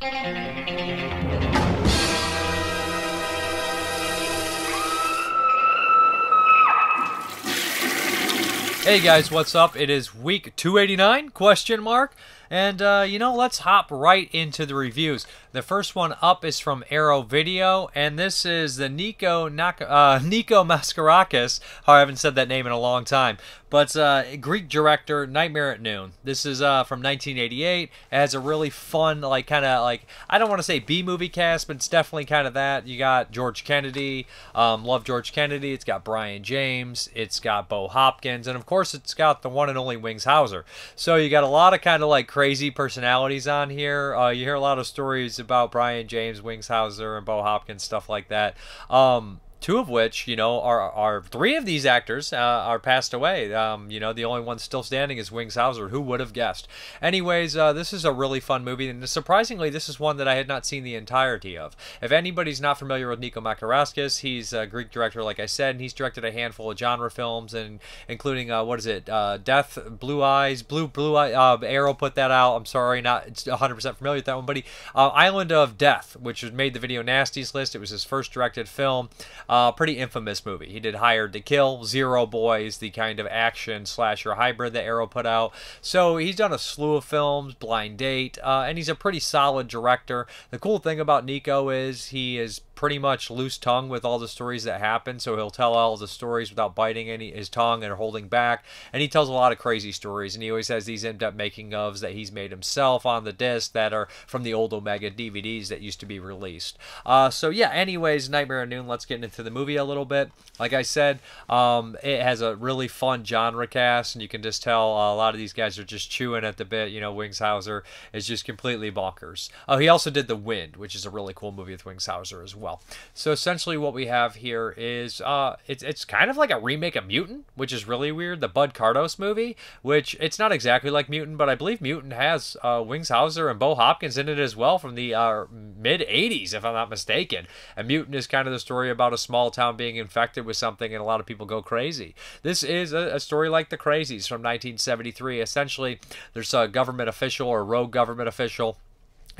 Hey guys, what's up? It is week 289 question mark. And uh, you know, let's hop right into the reviews. The first one up is from Arrow Video, and this is the Nico Naka, uh, Nico Maskarakis. Oh, I haven't said that name in a long time, but uh, Greek director, Nightmare at Noon. This is uh, from 1988. It has a really fun, like kind of like I don't want to say B movie cast, but it's definitely kind of that. You got George Kennedy, um, love George Kennedy. It's got Brion James. It's got Bo Hopkins, and of course, it's got the one and only Wings Hauser. So you got a lot of kind of like crazy personalities on here. Uh, you hear a lot of stories about Brion James, Wings Hauser, and Bo Hopkins, stuff like that. Um, two of which, you know, are are three of these actors uh, are passed away. Um, you know, the only one still standing is Wings Hauser. Who would have guessed? Anyways, uh, this is a really fun movie, and surprisingly, this is one that I had not seen the entirety of. If anybody's not familiar with Nico Makaraskas, he's a Greek director, like I said, and he's directed a handful of genre films, and including uh, what is it, uh, Death, Blue Eyes, Blue Blue Eye, uh, Arrow put that out. I'm sorry, not 100% familiar with that one, but he, uh, Island of Death, which made the video nasties list. It was his first directed film. Uh, pretty infamous movie. He did Hired to Kill, Zero Boys, the kind of action slasher hybrid that Arrow put out. So he's done a slew of films, Blind Date, uh, and he's a pretty solid director. The cool thing about Nico is he is pretty much loose tongue with all the stories that happen. So he'll tell all the stories without biting any his tongue and holding back. And he tells a lot of crazy stories. And he always has these end up making ofs that he's made himself on the disc that are from the old Omega DVDs that used to be released. Uh, so yeah. Anyways, Nightmare at Noon. Let's get into the movie a little bit. Like I said, um, it has a really fun genre cast, and you can just tell uh, a lot of these guys are just chewing at the bit. You know, Wings Hauser is just completely bonkers. Oh, he also did The Wind, which is a really cool movie with Wings Hauser as well. So essentially, what we have here is uh, it's it's kind of like a remake of Mutant, which is really weird. The Bud Cardos movie, which it's not exactly like Mutant, but I believe Mutant has uh, Wings Hauser and Bo Hopkins in it as well from the uh, mid '80s, if I'm not mistaken. And Mutant is kind of the story about a small town being infected with something, and a lot of people go crazy. This is a, a story like The Crazies from 1973. Essentially, there's a government official or rogue government official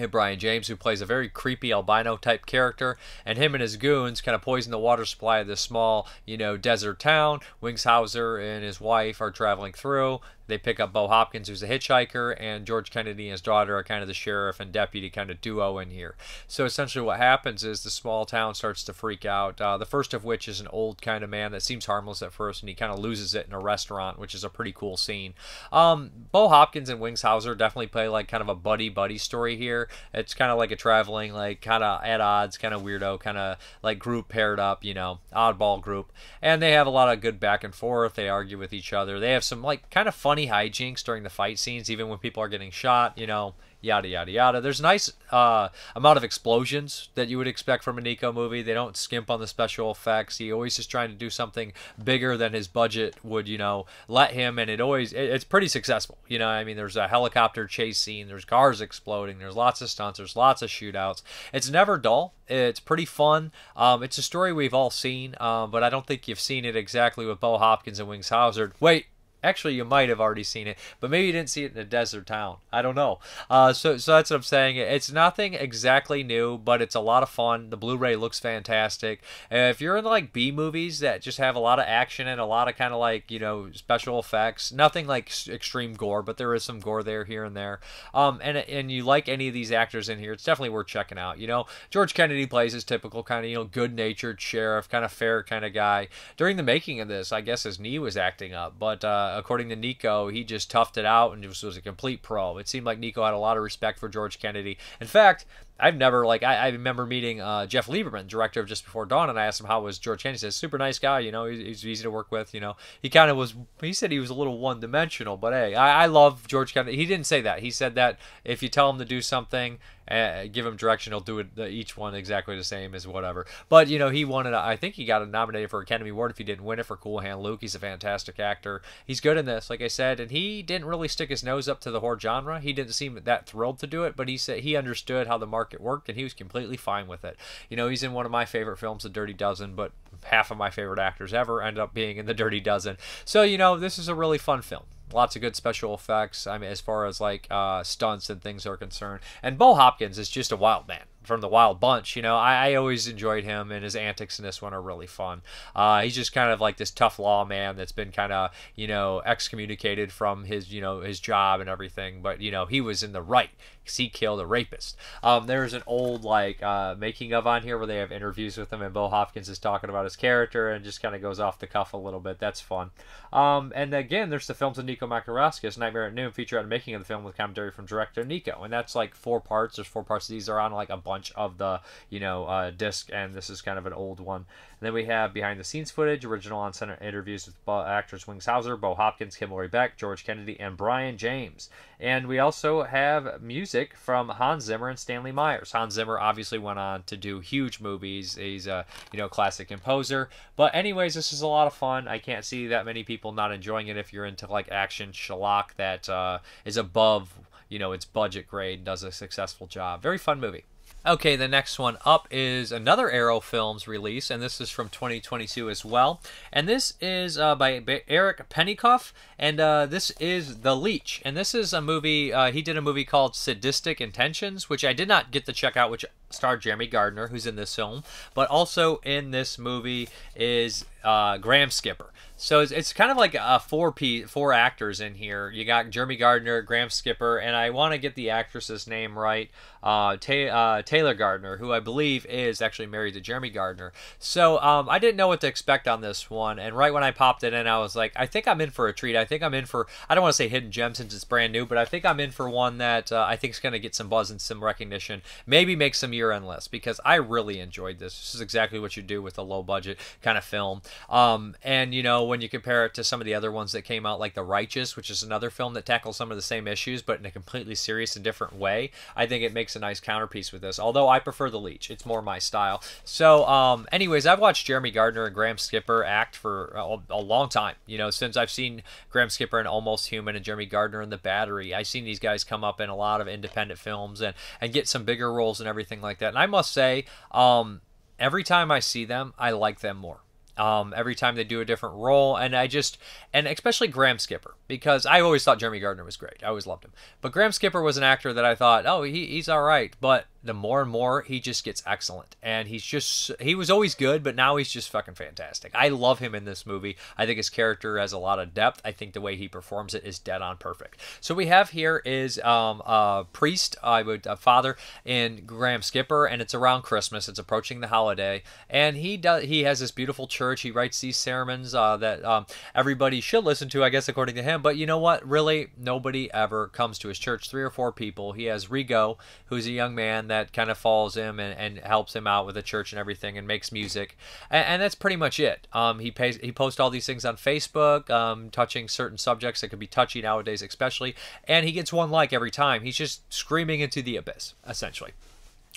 Brion James, who plays a very creepy albino type character, and him and his goons kind of poison the water supply of this small, you know, desert town. Wings Hauser and his wife are traveling through. They pick up Bo Hopkins, who's a hitchhiker, and George Kennedy and his daughter are kind of the sheriff and deputy kind of duo in here. So essentially, what happens is the small town starts to freak out. Uh, the first of which is an old kind of man that seems harmless at first, and he kind of loses it in a restaurant, which is a pretty cool scene. Um, Bo Hopkins and Wings Hauser definitely play like kind of a buddy buddy story here. It's kind of like a traveling, like kind of at odds, kind of weirdo, kind of like group paired up, you know, oddball group, and they have a lot of good back and forth. They argue with each other. They have some like kind of funny funny hijinks during the fight scenes, even when people are getting shot. You know, yada yada yada. There's a nice uh, amount of explosions that you would expect from a Nico movie. They don't skimp on the special effects. He always is trying to do something bigger than his budget would, you know, let him, and it always it, it's pretty successful. You know, I mean, there's a helicopter chase scene, there's cars exploding, there's lots of stunts, there's lots of shootouts. It's never dull. It's pretty fun. Um, it's a story we've all seen, um, but I don't think you've seen it exactly with Bo Hopkins and Wings Hauser. Wait, Actually, you might have already seen it, but maybe you didn't see it in a desert town. I don't know. Uh, so, so that's what I'm saying. It's nothing exactly new, but it's a lot of fun. The Blu-ray looks fantastic. if you're in like B movies that just have a lot of action and a lot of kind of like you know special effects, nothing like extreme gore, but there is some gore there here and there. Um, and and you like any of these actors in here, it's definitely worth checking out. You know, George Kennedy plays his typical kind of you know good-natured sheriff, kind of fair kind of guy. During the making of this, I guess his knee was acting up, but. Uh, Uh, according to Nico, he just toughed it out and was, was a complete pro. It seemed like Nico had a lot of respect for George Kennedy. In fact, I've never like I, I remember meeting uh, Jeff Lieberman, director of Just Before Dawn, and I asked him how was George Kennedy. He says super nice guy, you know, he's, he's easy to work with. You know, he kind of was. He said he was a little one dimensional, but hey, I, I love George Kennedy. He didn't say that. He said that if you tell him to do something, uh, give him direction, he'll do it each one exactly the same as whatever. But you know, he wanted. I think he got a nominated for Academy Award if he didn't win it for Cool Hand Luke. He's a fantastic actor. He's good in this, like I said, and he didn't really stick his nose up to the horror genre. He didn't seem that thrilled to do it, but he said he understood how the market worked and he was completely fine with it. You know, he's in one of my favorite films, The Dirty Dozen, but half of my favorite actors ever ended up being in The Dirty Dozen. So, you know, this is a really fun film. Lots of good special effects. I mean, as far as like uh, stunts and things are concerned. And Bo Hopkins is just a wild man from the Wild Bunch. You know, I, I, always enjoyed him, and his antics in this one are really fun. Uh, he's just kind of like this tough law man that's been kind of you know excommunicated from his you know his job and everything, but you know he was in the right. because He killed a rapist. Um, there's an old like uh, making of on here where they have interviews with him, and Bo Hopkins is talking about his character and just kind of goes off the cuff a little bit. That's fun. Um, and again, there's the films of Nico Makarowskis, Nightmare at Noon, feature on making of the film with commentary from director Nico, and that's like four parts. There's four parts. Of these are on like a bunch of the you know uh, disc, and this is kind of an old one. And then we have behind the scenes footage, original on center interviews with actors Wings Hauser, Bo Hopkins, Kimberly Beck, George Kennedy, and Brion James. And we also have music from Hans Zimmer and Stanley Myers. Hans Zimmer obviously went on to do huge movies. He's a you know classic composer. But anyways, this is a lot of fun. I can't see that many people not enjoying it if you're into like action shellac that uh, is above you know its budget grade does a successful job. Very fun movie. Okay, the next one up is another Arrow Films release, and this is from 2022 as well. And this is uh, by Eric Pennycoff, and uh, this is The Leech. And this is a movie, uh, he did a movie called Sadistic Intentions, which I did not get to check out, which starred Jeremy Gardner, who's in this film. But also in this movie is uh, Graham Skipper. So it's, it's kind of like a four p four actors in here. You got Jeremy Gardner, Graham Skipper, and I want to get the actress's name right. Uh, uh, Taylor Gardner, who I believe is actually married to Jeremy Gardner. So um, I didn't know what to expect on this one, and right when I popped it in, I was like, I think I'm in for a treat. I think I'm in for I don't want to say hidden gem since it's brand new, but I think I'm in for one that uh, I think is going to get some buzz and some recognition. Maybe make some year-end lists because I really enjoyed this. This is exactly what you do with a low-budget kind of film. Um, and you know when you compare it to some of the other ones that came out, like The Righteous, which is another film that tackles some of the same issues, but in a completely serious and different way, I think it makes a nice counterpiece with this. Although I prefer The Leech, it's more my style. So, um, anyways, I've watched Jeremy Gardner and Graham Skipper act for a, a long time. You know, since I've seen Graham Skipper in Almost Human and Jeremy Gardner in The Battery, I've seen these guys come up in a lot of independent films and and get some bigger roles and everything like that. And I must say, um, every time I see them, I like them more um, every time they do a different role. And I just, and especially Graham Skipper, because I always thought Jeremy Gardner was great. I always loved him. But Graham Skipper was an actor that I thought, oh, he, he's all right. But the more and more he just gets excellent. And he's just he was always good but now he's just fucking fantastic. I love him in this movie. I think his character has a lot of depth. I think the way he performs it is dead on perfect. So we have here is um, a priest i would a father in graham skipper and it's around christmas. It's approaching the holiday. And he does he has this beautiful church. He writes these sermons uh, that um, everybody should listen to i guess according to him. But you know what? Really nobody ever comes to his church. Three or four people. He has rigo who's a young man that kind of follows him and, and helps him out with the church and everything and makes music. And, and that's pretty much it. Um, he pays, he posts all these things on Facebook, um, touching certain subjects that could be touchy nowadays, especially. And he gets one like every time. He's just screaming into the abyss, essentially.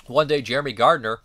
One day, Jeremy Gardner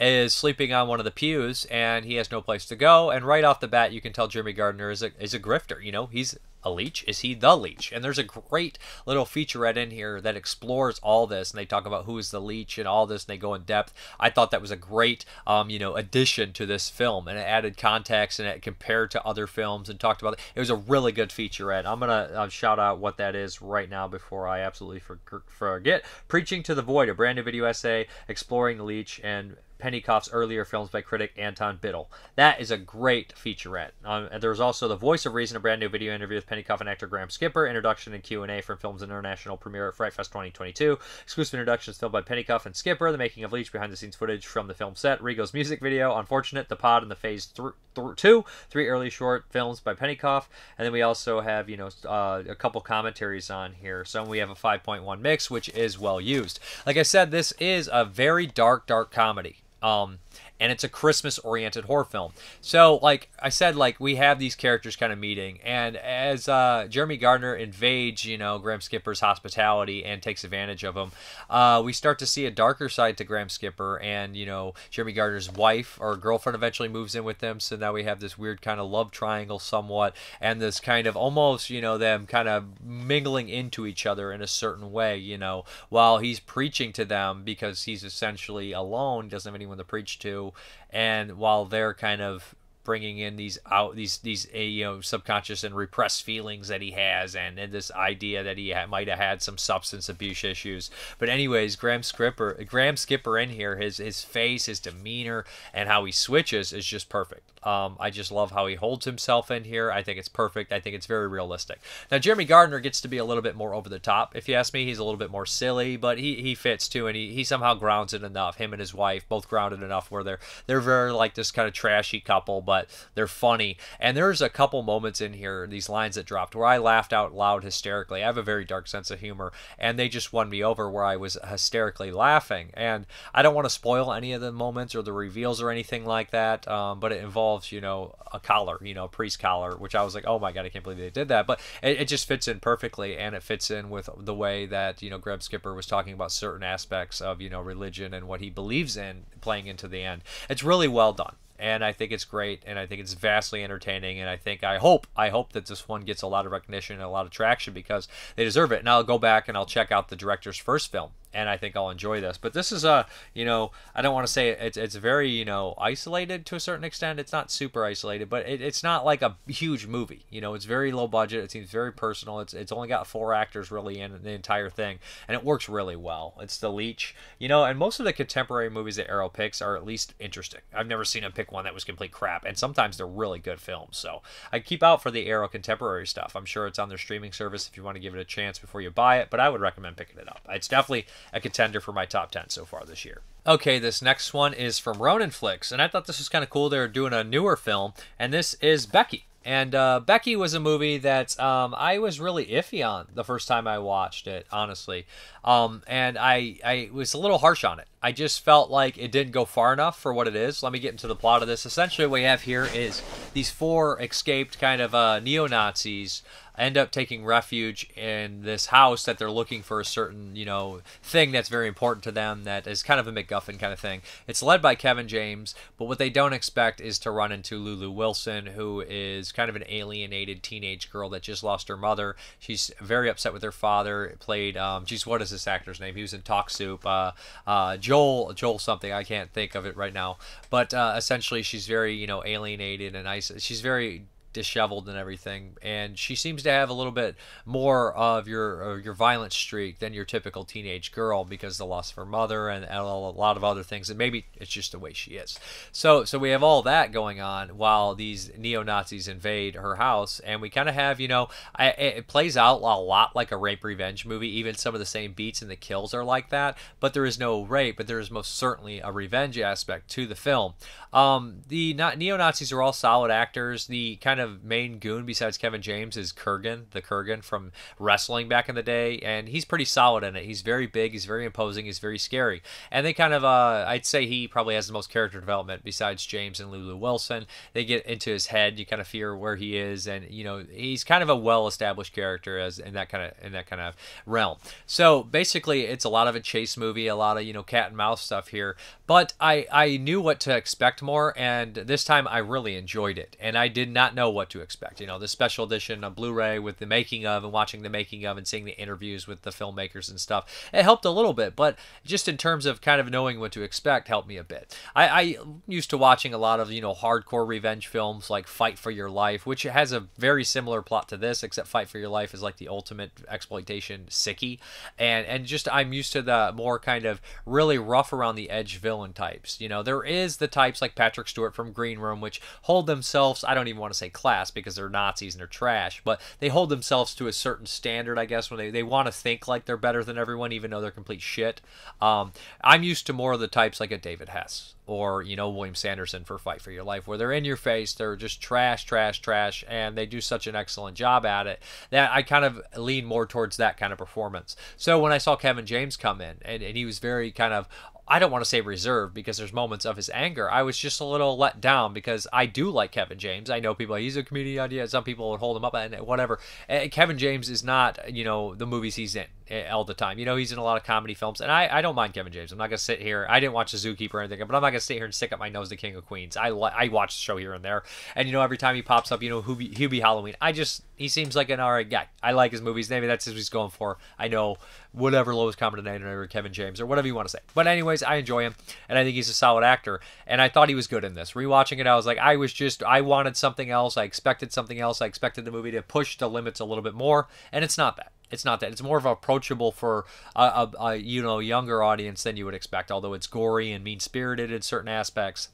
is sleeping on one of the pews and he has no place to go. And right off the bat, you can tell Jeremy Gardner is a, is a grifter. You know, he's a leech? Is he the leech? And there's a great little featurette in here that explores all this, and they talk about who is the leech and all this, and they go in depth. I thought that was a great, um, you know, addition to this film, and it added context and it compared to other films and talked about it. It was a really good featurette. I'm gonna uh, shout out what that is right now before I absolutely for- forget. Preaching to the Void, a brand new video essay exploring the leech and Pennycoff's earlier films by critic Anton Bitel. That is a great featurette. Um, and there's also the Voice of Reason, a brand new video interview with Pennycoff and actor Graham Skipper, introduction and Q&A from Film's international premiere at Fright Fest 2022, exclusive introductions filmed by Pennycoff and Skipper, the making of Leech behind-the-scenes footage from the film set, Rigo's music video, Unfortunate, The Pod, and the Phase th- th- 2, three early short films by Pennycoff, and then we also have, you know, uh, a couple commentaries on here. So we have a 5.1 mix, which is well used. Like I said, this is a very dark, dark comedy. Um, and it's a Christmas oriented horror film. So, like I said, like we have these characters kind of meeting, and as uh, Jeremy Gardner invades, you know, Graham Skipper's hospitality and takes advantage of him, uh, we start to see a darker side to Graham Skipper, and you know, Jeremy Gardner's wife or girlfriend eventually moves in with them. So now we have this weird kind of love triangle, somewhat, and this kind of almost, you know, them kind of mingling into each other in a certain way, you know, while he's preaching to them because he's essentially alone, doesn't have anyone to preach to and while they're kind of bringing in these out these these uh, you know subconscious and repressed feelings that he has, and, and this idea that he ha- might have had some substance abuse issues. But anyways, Graham Skipper, Graham Skipper in here, his his face, his demeanor, and how he switches is just perfect. Um, I just love how he holds himself in here. I think it's perfect. I think it's very realistic. Now Jeremy Gardner gets to be a little bit more over the top. If you ask me, he's a little bit more silly, but he, he fits too, and he, he somehow grounds it enough. Him and his wife both grounded enough where they're they're very like this kind of trashy couple, but they're funny. And there's a couple moments in here, these lines that dropped, where I laughed out loud hysterically. I have a very dark sense of humor, and they just won me over where I was hysterically laughing. And I don't want to spoil any of the moments or the reveals or anything like that, um, but it involves you know a collar, you know, a priest collar, which I was like, oh my god, I can't believe they did that. But it, it just fits in perfectly, and it fits in with the way that you know Graham Skipper was talking about certain aspects of you know religion and what he believes in, playing into the end. It's really well done and I think it's great, and I think it's vastly entertaining, and I think I hope I hope that this one gets a lot of recognition and a lot of traction because they deserve it. And I'll go back and I'll check out the director's first film, and I think I'll enjoy this. But this is a, you know, I don't want to say it's it's very you know isolated to a certain extent. It's not super isolated, but it, it's not like a huge movie. You know, it's very low budget. It seems very personal. It's it's only got four actors really in the entire thing, and it works really well. It's the Leech, you know, and most of the contemporary movies that Arrow picks are at least interesting. I've never seen him pick one that was complete crap, and sometimes they're really good films. So I keep out for the Arrow contemporary stuff. I'm sure it's on their streaming service if you want to give it a chance before you buy it, but I would recommend picking it up. It's definitely a contender for my top 10 so far this year. Okay, this next one is from Ronin Flix, and I thought this was kind of cool. They're doing a newer film, and this is Becky. And uh, Becky was a movie that um, I was really iffy on the first time I watched it, honestly. Um, and I, I was a little harsh on it. I just felt like it didn't go far enough for what it is. Let me get into the plot of this. Essentially, what we have here is these four escaped kind of uh, neo Nazis end up taking refuge in this house that they're looking for a certain, you know, thing that's very important to them that is kind of a MacGuffin kind of thing. It's led by Kevin James, but what they don't expect is to run into Lulu Wilson, who is kind of an alienated teenage girl that just lost her mother. She's very upset with her father. Played, um, geez, what is this actor's name? He was in Talk Soup. Uh, uh, Joel, Joel something. I can't think of it right now. But uh, essentially, she's very, you know, alienated and ice. She's very disheveled and everything, and she seems to have a little bit more of your your violent streak than your typical teenage girl because the loss of her mother and, and a lot of other things, and maybe it's just the way she is. So so we have all that going on while these neo Nazis invade her house, and we kind of have you know I, it plays out a lot like a rape revenge movie. Even some of the same beats and the kills are like that, but there is no rape, but there is most certainly a revenge aspect to the film. Um, the neo Nazis are all solid actors. The kind of of main goon besides Kevin James is Kurgan, the Kurgan from wrestling back in the day, and he's pretty solid in it. He's very big, he's very imposing, he's very scary, and they kind of, uh, I'd say he probably has the most character development besides James and Lulu Wilson. They get into his head, you kind of fear where he is, and you know he's kind of a well-established character as in that kind of in that kind of realm. So basically, it's a lot of a chase movie, a lot of you know cat and mouse stuff here, but I I knew what to expect more, and this time I really enjoyed it, and I did not know what to expect. You know, the special edition on Blu-ray with the making of and watching the making of and seeing the interviews with the filmmakers and stuff, it helped a little bit. But just in terms of kind of knowing what to expect, helped me a bit. I, I used to watching a lot of you know hardcore revenge films like Fight for Your Life, which has a very similar plot to this, except Fight for Your Life is like the ultimate exploitation sickie, and and just I'm used to the more kind of really rough around the edge villain types. You know, there is the types like Patrick Stewart from Green Room, which hold themselves. I don't even want to say class because they're Nazis and they're trash, but they hold themselves to a certain standard, I guess, when they, they want to think like they're better than everyone, even though they're complete shit. Um, I'm used to more of the types like a David Hess or, you know, William Sanderson for Fight for Your Life, where they're in your face, they're just trash, trash, trash, and they do such an excellent job at it that I kind of lean more towards that kind of performance. So when I saw Kevin James come in, and, and he was very kind of I don't want to say reserved because there's moments of his anger. I was just a little let down because I do like Kevin James. I know people he's a comedian idea. Some people would hold him up and whatever. And Kevin James is not you know the movies he's in. eh, all the time. You know, he's in a lot of comedy films, and I, I don't mind Kevin James. I'm not gonna sit here. I didn't watch The Zookeeper or anything, but I'm not gonna sit here and stick up my nose to King of Queens. I I watch the show here and there, and you know, every time he pops up, you know, Hubie, Hubie Halloween. I just he seems like an alright guy. I like his movies. Maybe that's what he's going for. I know whatever lowest common denominator Kevin James or whatever you want to say. But anyways, I enjoy him, and I think he's a solid actor. And I thought he was good in this. Rewatching it, I was like, I was just I wanted something else. I expected something else. I expected the movie to push the limits a little bit more, and it's not that. It's not that. It's more of approachable for a, a, a you know younger audience than you would expect. Although it's gory and mean spirited in certain aspects.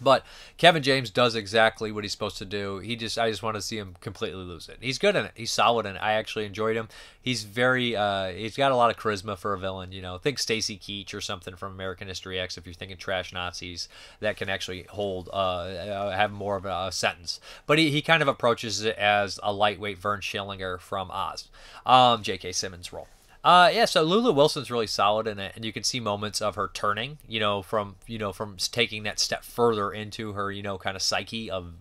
But Kevin James does exactly what he's supposed to do. He just I just want to see him completely lose it. He's good in it. He's solid it. I actually enjoyed him. He's very uh, he's got a lot of charisma for a villain. You know, think Stacy Keach or something from American History X. If you're thinking trash Nazis, that can actually hold uh, uh have more of a, sentence. But he, he kind of approaches it as a lightweight Vern Schillinger from Oz, um, J.K. Simmons role. Uh, yeah, so Lulu Wilson's really solid in it, and you can see moments of her turning, you know, from you know from taking that step further into her, you know, kind of psyche of of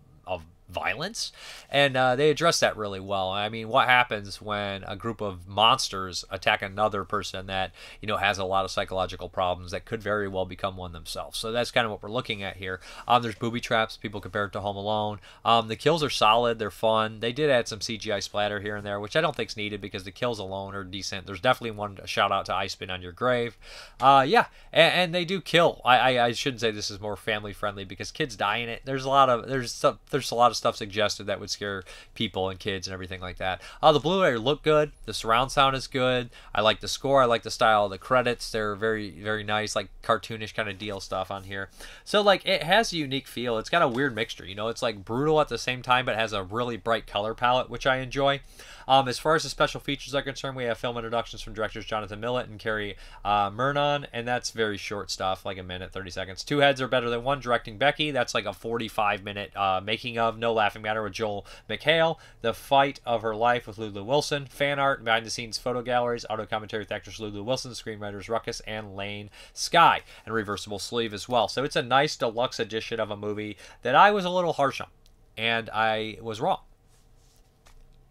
violence, and uh, they address that really well. I mean, what happens when a group of monsters attack another person that you know has a lot of psychological problems that could very well become one themselves? So that's kind of what we're looking at here. Um, there's booby traps. People compare it to Home Alone. Um, the kills are solid. They're fun. They did add some CGI splatter here and there, which I don't think is needed because the kills alone are decent. There's definitely one shout out to I Spit on Your Grave. Uh, yeah, and, and, they do kill. I, I, I shouldn't say this is more family friendly because kids die in it. There's a lot of there's there's a lot of stuff suggested that would scare people and kids and everything like that. Uh, the Blu-ray look good. The surround sound is good. I like the score. I like the style of the credits. They're very very nice, like cartoonish kind of deal stuff on here. So like it has a unique feel. It's got a weird mixture. You know, it's like brutal at the same time, but has a really bright color palette, which I enjoy. Um, as far as the special features are concerned, we have film introductions from directors Jonathan Milott and Cary uh, Murnion, and that's very short stuff, like a minute, 30 seconds. Two heads are better than one, directing Becky. That's like a 45 minute uh, making of Laughing Matter with Joel McHale. The fight of her life with Lulu Wilson. Fan art, behind the scenes photo galleries, auto commentary with actress Lulu Wilson, screenwriters Ruckus and Lane Skye, and reversible sleeve as well. So it's a nice deluxe edition of a movie that I was a little harsh on, and I was wrong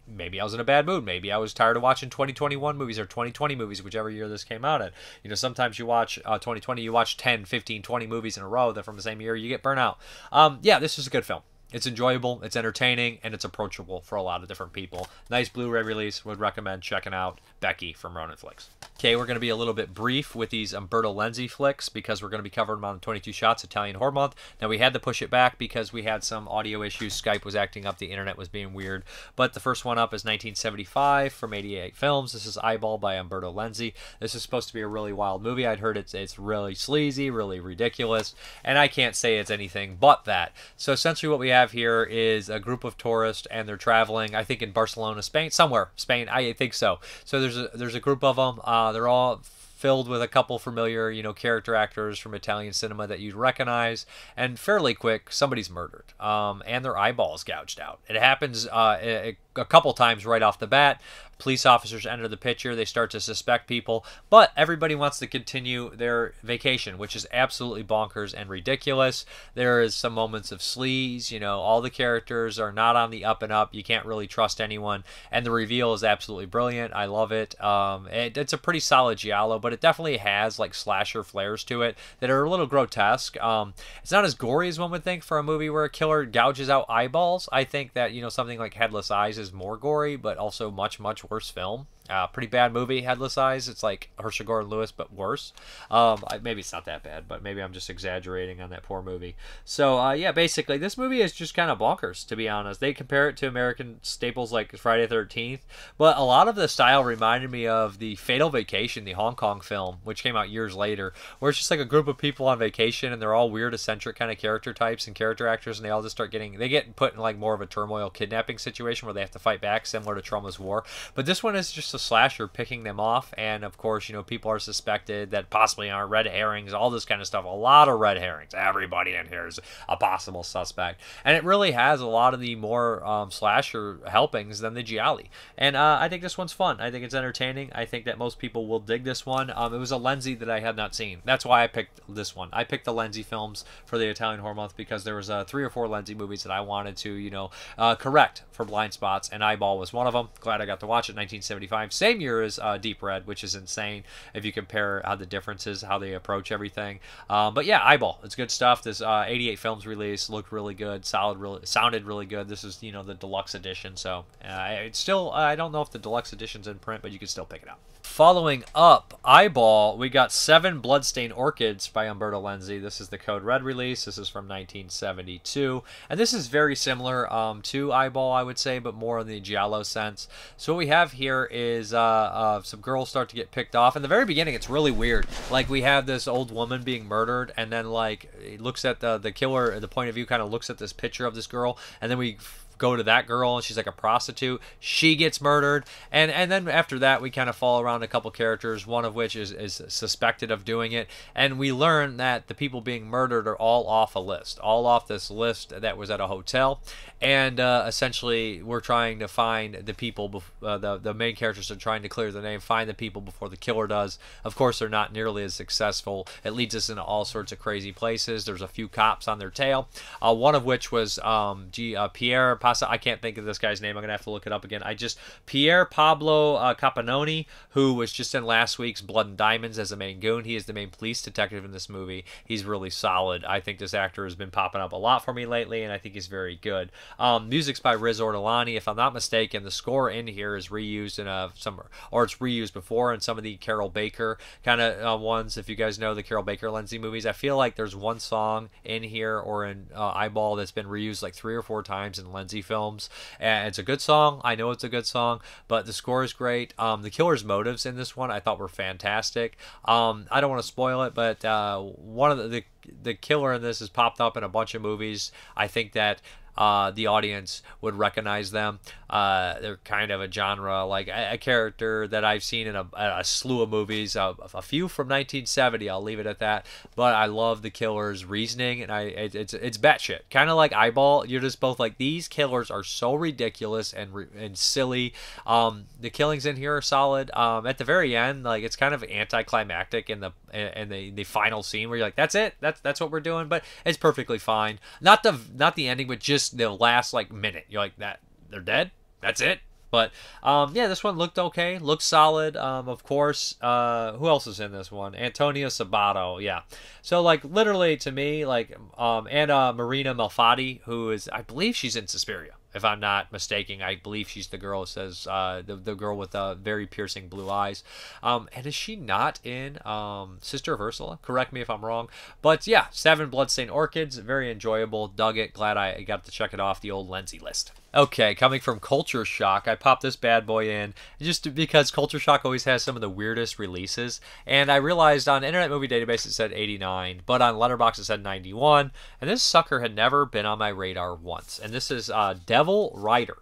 maybe I was in a bad mood. Maybe I was tired of watching 2021 movies or 2020 movies, whichever year this came out in. You know, sometimes you watch uh, 2020, you watch 10, 15, 20 movies in a row that from the same year, you get burnout. Um, yeah, this is a good film. It's enjoyable, it's entertaining, and it's approachable for a lot of different people. Nice Blu-ray release. Would recommend checking out Becky from Ronin Flix. Okay, we're going to be a little bit brief with these Umberto Lenzi flicks because we're going to be covering them on 22 Shots Italian Horror Month. Now, we had to push it back because we had some audio issues. Skype was acting up, the internet was being weird. But the first one up is 1975 from 88 Films. This is Eyeball by Umberto Lenzi. This is supposed to be a really wild movie. I'd heard it's, it's really sleazy, really ridiculous, and I can't say it's anything but that. So, essentially, what we have here is a group of tourists and they're traveling, I think, in Barcelona, Spain, somewhere, Spain, I think so. So, there's a, there's a group of them. Uh, they're all filled with a couple familiar, you know, character actors from Italian cinema that you'd recognize, and fairly quick, somebody's murdered, um, and their eyeballs gouged out. It happens uh, a, a couple times right off the bat. Police officers enter the picture. They start to suspect people, but everybody wants to continue their vacation, which is absolutely bonkers and ridiculous. There is some moments of sleaze. You know, all the characters are not on the up and up. You can't really trust anyone, and the reveal is absolutely brilliant. I love it. Um, it it's a pretty solid giallo, but it definitely has like slasher flares to it that are a little grotesque. Um, it's not as gory as one would think for a movie where a killer gouges out eyeballs. I think that you know something like Headless Eyes is more gory, but also much much worse film. Uh, pretty bad movie, Headless Eyes. It's like Herschell Gordon Lewis, but worse. Um, maybe it's not that bad, but maybe I'm just exaggerating on that poor movie. So, uh, yeah, basically, this movie is just kind of bonkers, to be honest. They compare it to American staples like Friday the 13th, but a lot of the style reminded me of the Fatal Vacation, the Hong Kong film, which came out years later, where it's just like a group of people on vacation and they're all weird, eccentric kind of character types and character actors, and they all just start getting, they get put in like more of a turmoil kidnapping situation where they have to fight back, similar to Troma's War. But this one is just a slasher picking them off, and of course, you know, people are suspected that possibly are red herrings, all this kind of stuff. A lot of red herrings. Everybody in here is a possible suspect, and it really has a lot of the more um, slasher helpings than the Gialli. And uh, I think this one's fun. I think it's entertaining. I think that most people will dig this one. Um, it was a Lenzi that I had not seen. That's why I picked this one. I picked the Lenzi films for the Italian Horror Month because there was uh, three or four Lenzi movies that I wanted to, you know, uh, correct for blind spots, and Eyeball was one of them. Glad I got to watch it. 1975 1985, same year as uh, Deep Red, which is insane if you compare how the differences, how they approach everything. Um, but yeah, Eyeball, it's good stuff. This uh, 88 films release looked really good, solid, really sounded really good. This is you know the deluxe edition, so uh, it's still I don't know if the deluxe edition's in print, but you can still pick it up. Following up Eyeball, we got Seven Bloodstained Orchids by Umberto Lenzi. This is the Code Red release. This is from 1972. And this is very similar um, to Eyeball, I would say, but more in the Giallo sense. So what we have here is uh, uh, some girls start to get picked off. In the very beginning, it's really weird. Like, we have this old woman being murdered, and then, like, it looks at the, the killer, the point of view kind of looks at this picture of this girl, and then we go to that girl and she's like a prostitute she gets murdered. And and then after that we kind of fall around a couple characters one of which is is suspected of doing it. And we learn that the people being murdered are all off a list all off this list that was at a hotel. And uh, essentially we're trying to find the people bef- uh, the the main characters are trying to clear the name find the people before the killer does. Of course they're not nearly as successful. It leads us into all sorts of crazy places. There's a few cops on their tail uh, one of which was um, G, uh, Pierre Pasa. I can't think of this guy's name. I'm gonna have to look it up again. I just Pier Paolo uh, Capononi, who was just in last week's Blood and Diamonds as the main goon. He is the main police detective in this movie. He's really solid. I think this actor has been popping up a lot for me lately, and I think he's very good. Um, music's by Riz Ortolani. If I'm not mistaken, the score in here is reused in a some, or it's reused before in some of the Carroll Baker kind of uh, ones. If you guys know the Carroll Baker Lenzi movies, I feel like there's one song in here or in uh, Eyeball that's been reused like three or four times in Films. And it's a good song. I know it's a good song, but the score is great. Um, the killer's motives in this one I thought were fantastic. Um, I don't want to spoil it, but uh, one of the, the the killer in this has popped up in a bunch of movies. I think that uh, the audience would recognize them. Uh, they're kind of a genre, like a, a character that I've seen in a, a slew of movies, a, a, few from 1970. I'll leave it at that. But I love the killer's reasoning, and I it, it's it's batshit, kind of like Eyeball. You're just both like these killers are so ridiculous and and silly. Um, the killings in here are solid. Um, at the very end, like it's kind of anticlimactic in the in the the final scene where you're like, that's it, that's that's what we're doing. But it's perfectly fine. Not the not the ending, but just the last like minute. You're like that they're dead. That's it. But um, yeah, this one looked okay, looked solid. Um, of course, uh, who else is in this one? Antonio Sabato, yeah. So like literally to me, like um, and uh, Marina Malfatti, who is I believe she's in Suspiria if I'm not mistaken. I believe she's the girl says uh, the the girl with the very piercing blue eyes. Um, and is she not in um, Sister of Ursula? Correct me if I'm wrong. But yeah, Seven Bloodstained Orchids, very enjoyable. Dug it. Glad I got to check it off the old Lenzi list. Okay, coming from Culture Shock, I popped this bad boy in just because Culture Shock always has some of the weirdest releases. And I realized on Internet Movie Database it said 89, but on Letterboxd it said 91. And this sucker had never been on my radar once. And this is uh, Devil Rider.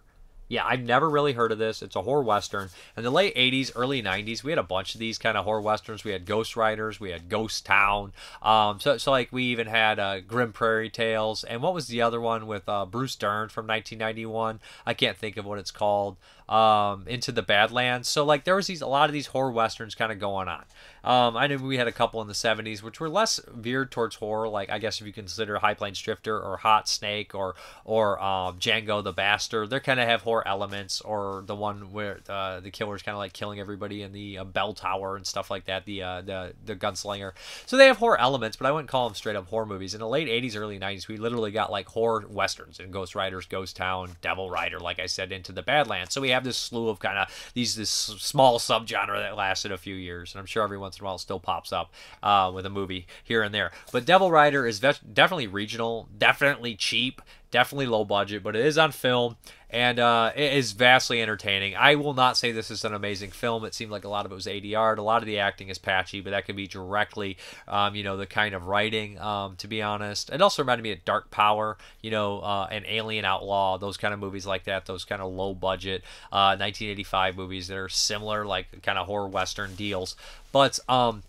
Yeah, I've never really heard of this. It's a horror western. In the late 80s, early 90s, we had a bunch of these kind of horror westerns. We had Ghost Riders, we had Ghost Town. Um, so, so like we even had uh, Grim Prairie Tales. And what was the other one with uh, Bruce Dern from 1991? I can't think of what it's called um, into the Badlands. So like there was these a lot of these horror westerns kind of going on. Um, I know we had a couple in the 70s which were less veered towards horror, like I guess if you consider High Plains Drifter or Hot Snake or or um, Django the Bastard, they kind of have horror elements. Or the one where uh, the killer's kind of like killing everybody in the uh, bell tower and stuff like that. The uh, the the gunslinger. So they have horror elements, but I wouldn't call them straight up horror movies. In the late 80s, early 90s, we literally got like horror westerns in Ghost Riders, Ghost Town, Devil Rider, like I said, into the Badlands. So we have this slew of kind of these this small subgenre that lasted a few years, and I'm sure every once in a while it still pops up uh, with a movie here and there. But Devil Rider is definitely regional, definitely cheap, definitely low budget, but it is on film and uh, it is vastly entertaining. I will not say this is an amazing film. It seemed like a lot of it was ADR. A lot of the acting is patchy, but that could be directly, um, you know, the kind of writing. Um, to be honest, it also reminded me of Dark Power, you know, uh, and Alien Outlaw, those kind of movies like that. Those kind of low budget uh, 1985 movies that are similar, like kind of horror western deals. But um,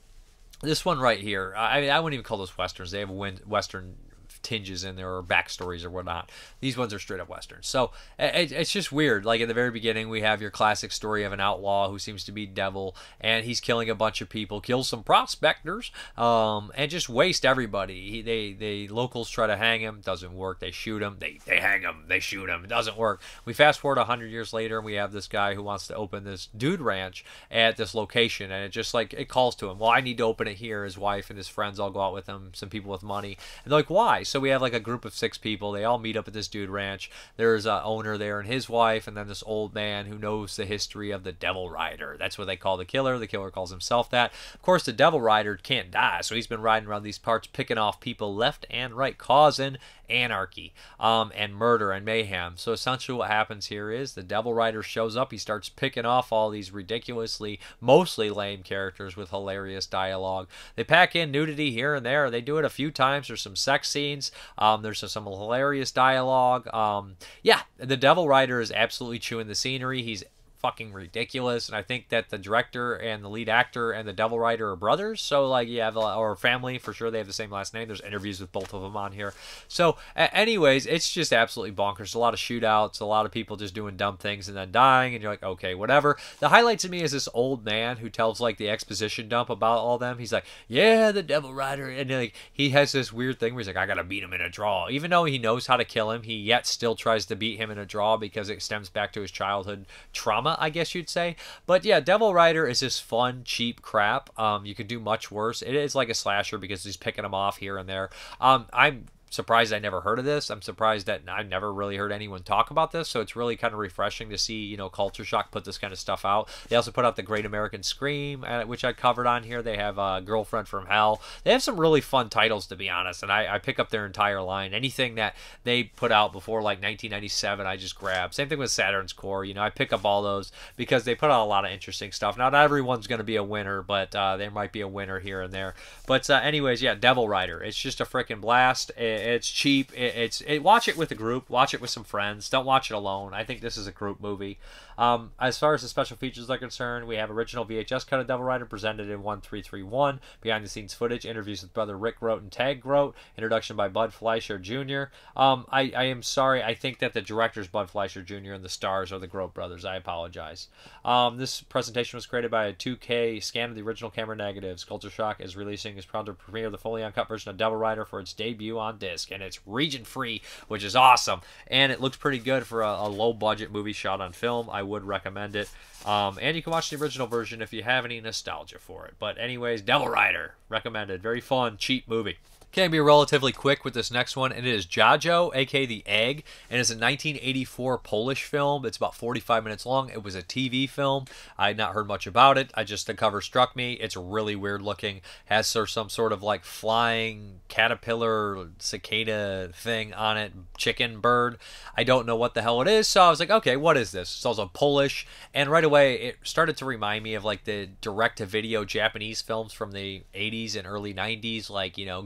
this one right here, I mean, I wouldn't even call those westerns. They have western tinges in there or backstories or whatnot. These ones are straight up westerns. So it, it's just weird. Like in the very beginning, we have your classic story of an outlaw who seems to be devil, and he's killing a bunch of people, kills some prospectors, um, and just waste everybody. He, they they locals try to hang him, doesn't work. They shoot him, they they hang him, they shoot him, it doesn't work. We fast forward hundred years later, and we have this guy who wants to open this dude ranch at this location, and it just like it calls to him. Well, I need to open it here. His wife and his friends all go out with him. Some people with money, and they're like, why? So we have like a group of six people. They all meet up at this dude ranch. There's a owner there and his wife, and then this old man who knows the history of the Devil Rider. That's what they call the killer. The killer calls himself that. Of course, the Devil Rider can't die, so he's been riding around these parts, picking off people left and right, causing anarchy um, and murder and mayhem. So essentially, what happens here is the Devil Rider shows up. He starts picking off all these ridiculously, mostly lame characters with hilarious dialogue. They pack in nudity here and there. They do it a few times. There's some sex scenes. Um, there's some hilarious dialogue. Um, yeah, the Devil Rider is absolutely chewing the scenery. He's fucking ridiculous. And I think that the director and the lead actor and the Devil Rider are brothers. So like you have or family for sure. They have the same last name. There's interviews with both of them on here. So anyways, it's just absolutely bonkers. A lot of shootouts, a lot of people just doing dumb things and then dying, and you're like, okay, whatever. The highlight to me is this old man who tells like the exposition dump about all them. He's like, yeah, the Devil Rider, and like he has this weird thing where he's like, I gotta beat him in a draw, even though he knows how to kill him. He yet still tries to beat him in a draw because it stems back to his childhood trauma I guess you'd say. But yeah, Devil Rider is just fun, cheap crap. Um, you could do much worse. It is like a slasher because he's picking them off here and there. Um, I'm surprised I never heard of this. I'm surprised that I've never really heard anyone talk about this. So it's really kind of refreshing to see, you know, Culture Shock put this kind of stuff out. They also put out the Great American Scream, uh, which I covered on here. They have uh, Girlfriend from Hell. They have some really fun titles, to be honest. And I, I pick up their entire line. Anything that they put out before like 1997, I just grab. Same thing with Saturn's Core. You know, I pick up all those because they put out a lot of interesting stuff. Not everyone's going to be a winner, but uh, there might be a winner here and there. But uh, anyways, yeah, Devil Rider. It's just a freaking blast. It, it's cheap. It, it's it, watch it with a group. Watch it with some friends. Don't watch it alone. I think this is a group movie. Um, as far as the special features are concerned, we have original VHS cut of Devil Rider presented in 1331, behind the scenes footage, interviews with brother Rick Grote and Tag Grote, introduction by Bud Fleischer Jr. Um, I, I am sorry, I think that the directors, Bud Fleischer Jr., and the stars are the Grote brothers. I apologize. Um, this presentation was created by a 2K scan of the original camera negatives. Culture Shock is releasing is proud to premiere the fully uncut version of Devil Rider for its debut on disc, and it's region free, which is awesome. And it looks pretty good for a, a low budget movie shot on film. I would recommend it. Um, and you can watch the original version if you have any nostalgia for it. But, anyways, Devil Rider, recommended. Very fun, cheap movie. Can be relatively quick with this next one, and it is Jajo, aka The Egg, and it's a 1984 Polish film. It's about 45 minutes long. It was a TV film. I had not heard much about it. I just the cover struck me. It's really weird looking. Has some sort of like flying caterpillar cicada thing on it, chicken bird. I don't know what the hell it is. So I was like, okay, what is this? So It's also Polish, and right away it started to remind me of like the direct-to-video Japanese films from the 80s and early 90s, like you know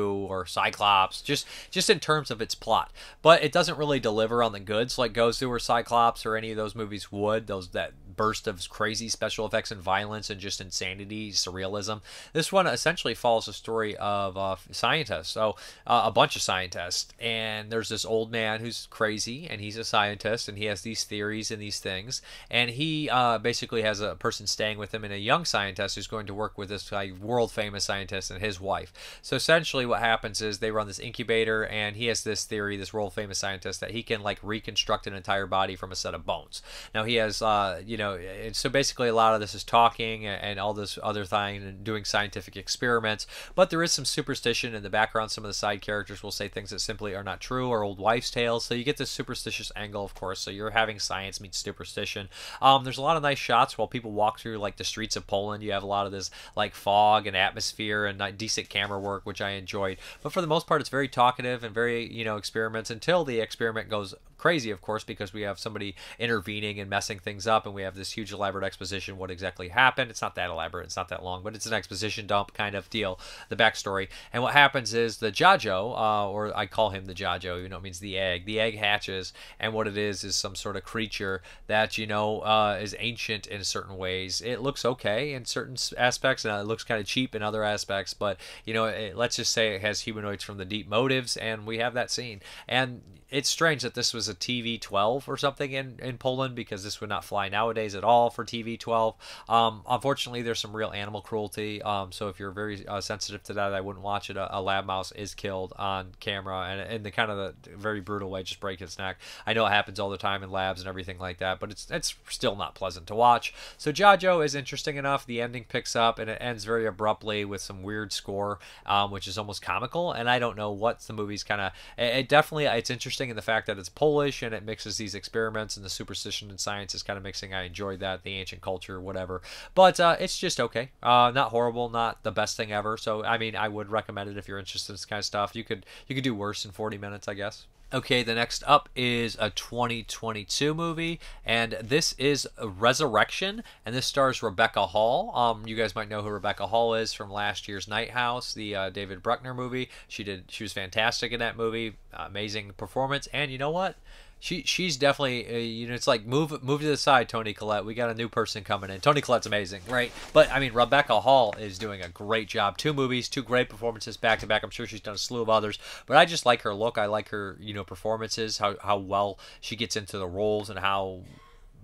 Or Cyclops, just just in terms of its plot. But it doesn't really deliver on the goods like Gozu or Cyclops or any of those movies would. Those that burst of crazy special effects and violence and just insanity, surrealism. This one essentially follows the story of uh, scientists, so uh, a bunch of scientists, and there's this old man who's crazy, and he's a scientist, and he has these theories and these things, and he uh, basically has a person staying with him and a young scientist who's going to work with this like, world famous scientist and his wife. So essentially, what happens is they run this incubator, and he has this theory, this world famous scientist, that he can like reconstruct an entire body from a set of bones. Now he has, uh, you know know, so basically a lot of this is talking and all this other thing and doing scientific experiments. But there is some superstition in the background. Some of the side characters will say things that simply are not true or old wives' tales. So you get this superstitious angle, of course. So you're having science meet superstition. Um, there's a lot of nice shots while people walk through like the streets of Poland. You have a lot of this like fog and atmosphere and decent camera work, which I enjoyed. But for the most part, it's very talkative and very you know experiments until the experiment goes crazy, of course, because we have somebody intervening and messing things up, and we have this huge elaborate exposition what exactly happened. It's not that elaborate, it's not that long, but it's an exposition dump kind of deal, the backstory. And what happens is the Jajo, uh, or I call him the Jajo, you know, it means the egg. The egg hatches, and what it is is some sort of creature that you know uh, is ancient in certain ways. It looks okay in certain aspects, and it looks kind of cheap in other aspects. But you know, it, let's just say it has humanoids from the deep motives, and we have that scene. And it's strange that this was a TV 12 or something in, in Poland because this would not fly nowadays at all for TV 12. Um, unfortunately, there's some real animal cruelty. Um, so if you're very uh, sensitive to that, I wouldn't watch it. A, a, lab mouse is killed on camera and in the kind of the very brutal way, just break its neck. I know it happens all the time in labs and everything like that, but it's it's still not pleasant to watch. So Jajo is interesting enough. The ending picks up and it ends very abruptly with some weird score, um, which is almost comical. And I don't know what the movie's kind of. It, it definitely it's interesting interesting in the fact that it's Polish and it mixes these experiments and the superstition and science is kind of mixing. I enjoyed that, the ancient culture, whatever. But uh, it's just okay. Uh, not horrible, not the best thing ever. So I mean, I would recommend it if you're interested in this kind of stuff. You could you could do worse in 40 minutes, I guess. Okay, the next up is a 2022 movie, and this is Resurrection, and this stars Rebecca Hall. Um, you guys might know who Rebecca Hall is from last year's Night House, the uh, David Bruckner movie. She did, she was fantastic in that movie, amazing performance, and you know what? She she's definitely uh, you know it's like move move to the side Toni Collette. We got a new person coming in. Toni Collette's amazing right? But I mean Rebecca Hall is doing a great job. Two movies two great performances back to back. I'm sure she's done a slew of others but I just like her look. I like her you know performances how how well she gets into the roles and how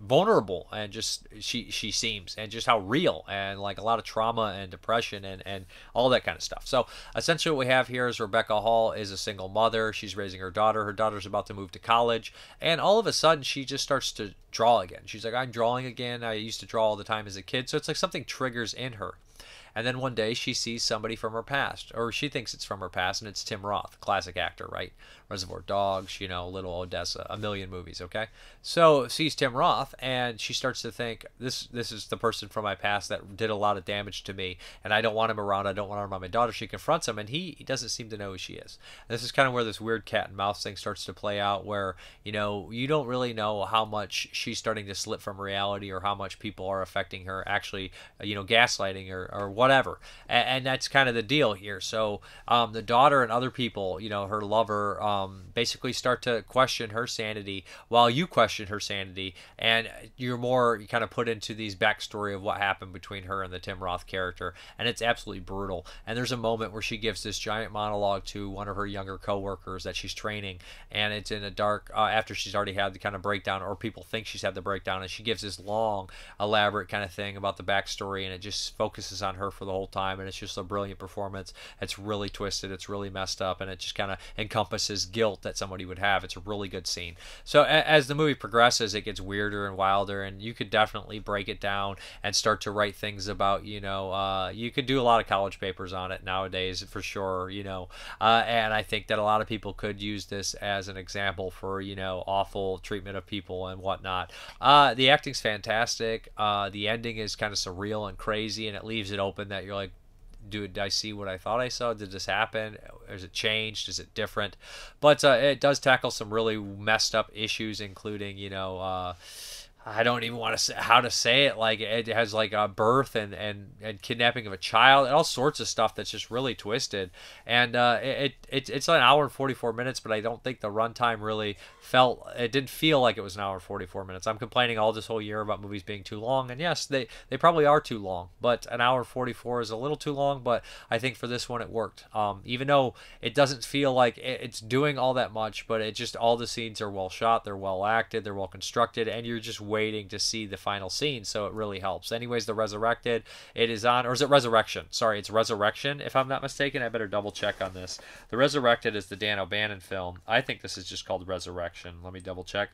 vulnerable and just she she seems and just how real and like a lot of trauma and depression and and all that kind of stuff. So essentially what we have here is rebecca hall is a single mother. She's raising her daughter. Her daughter's about to move to college. And all of a sudden she just starts to draw again. She's like i'm drawing again. I used to draw all the time as a kid. So it's like something triggers in her and then one day she sees somebody from her past, or she thinks it's from her past, and it's Tim Roth, classic actor, right? Reservoir Dogs, you know, Little Odessa, a million movies, okay? So sees Tim Roth, and she starts to think this this is the person from my past that did a lot of damage to me, and I don't want him around. I don't want him around my daughter. She confronts him, and he, he doesn't seem to know who she is. And this is kind of where this weird cat and mouse thing starts to play out, where you know you don't really know how much she's starting to slip from reality, or how much people are affecting her, actually, you know, gaslighting her or whatever. And, and that's kind of the deal here. So um, the daughter and other people, you know, her lover. Um, basically start to question her sanity while you question her sanity, and you're more kind of put into these backstory of what happened between her and the Tim Roth character, and it's absolutely brutal. And there's a moment where she gives this giant monologue to one of her younger coworkers that she's training, and it's in a dark uh, after she's already had the kind of breakdown, or people think she's had the breakdown, and she gives this long, elaborate kind of thing about the backstory, and it just focuses on her for the whole time, and it's just a brilliant performance. It's really twisted, it's really messed up, and it just kind of encompasses guilt that somebody would have. It's a really good scene. So as the movie progresses, it gets weirder and wilder, and you could definitely break it down and start to write things about, you know, uh, you could do a lot of college papers on it nowadays for sure, you know, uh, and I think that a lot of people could use this as an example for, you know, awful treatment of people and whatnot. Uh, the acting's fantastic. Uh, the ending is kind of surreal and crazy, and it leaves it open that you're like, did I see what I thought I saw? Did this happen? Is it changed? Is it different? But uh, it does tackle some really messed up issues, including you know. Uh, I don't even want to say how to say it. Like it has like a birth and, and, and kidnapping of a child and all sorts of stuff that's just really twisted. And uh, it, it it's an hour and forty four minutes, but I don't think the runtime really felt. It didn't feel like it was an hour and forty four minutes. I'm complaining all this whole year about movies being too long, and yes, they they probably are too long. But an hour and forty four is a little too long. But I think for this one it worked. Um, even though it doesn't feel like it's doing all that much, but it just all the scenes are well shot, they're well acted, they're well constructed, and you're just waiting to see the final scene, so it really helps. Anyways, the Resurrected, it is on, or is it Resurrection? Sorry, it's Resurrection, if I'm not mistaken. I better double check on this. The Resurrected is the Dan O'Bannon film. I think this is just called Resurrection. Let me double check.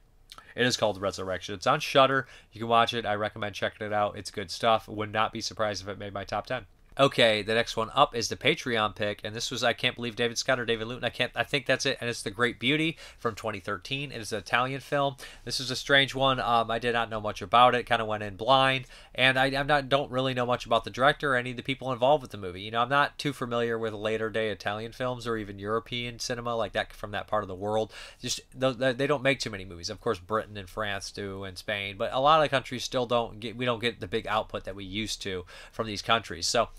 It is called Resurrection. It's on Shudder. You can watch it. I recommend checking it out. It's good stuff. Would not be surprised if it made my top 10. Okay, the next one up is the Patreon pick, and this was I can't believe David Scott or David Luton. I can't. I think that's it, and it's the Great Beauty from 2013. It is an Italian film. This is a strange one. Um, I did not know much about it. Kind of went in blind, and I I'm not don't really know much about the director or any of the people involved with the movie. You know, I'm not too familiar with later day Italian films or even European cinema like that from that part of the world. Just they don't make too many movies. Of course, Britain and France do, and Spain, but a lot of countries still don't get. We don't get the big output that we used to from these countries. So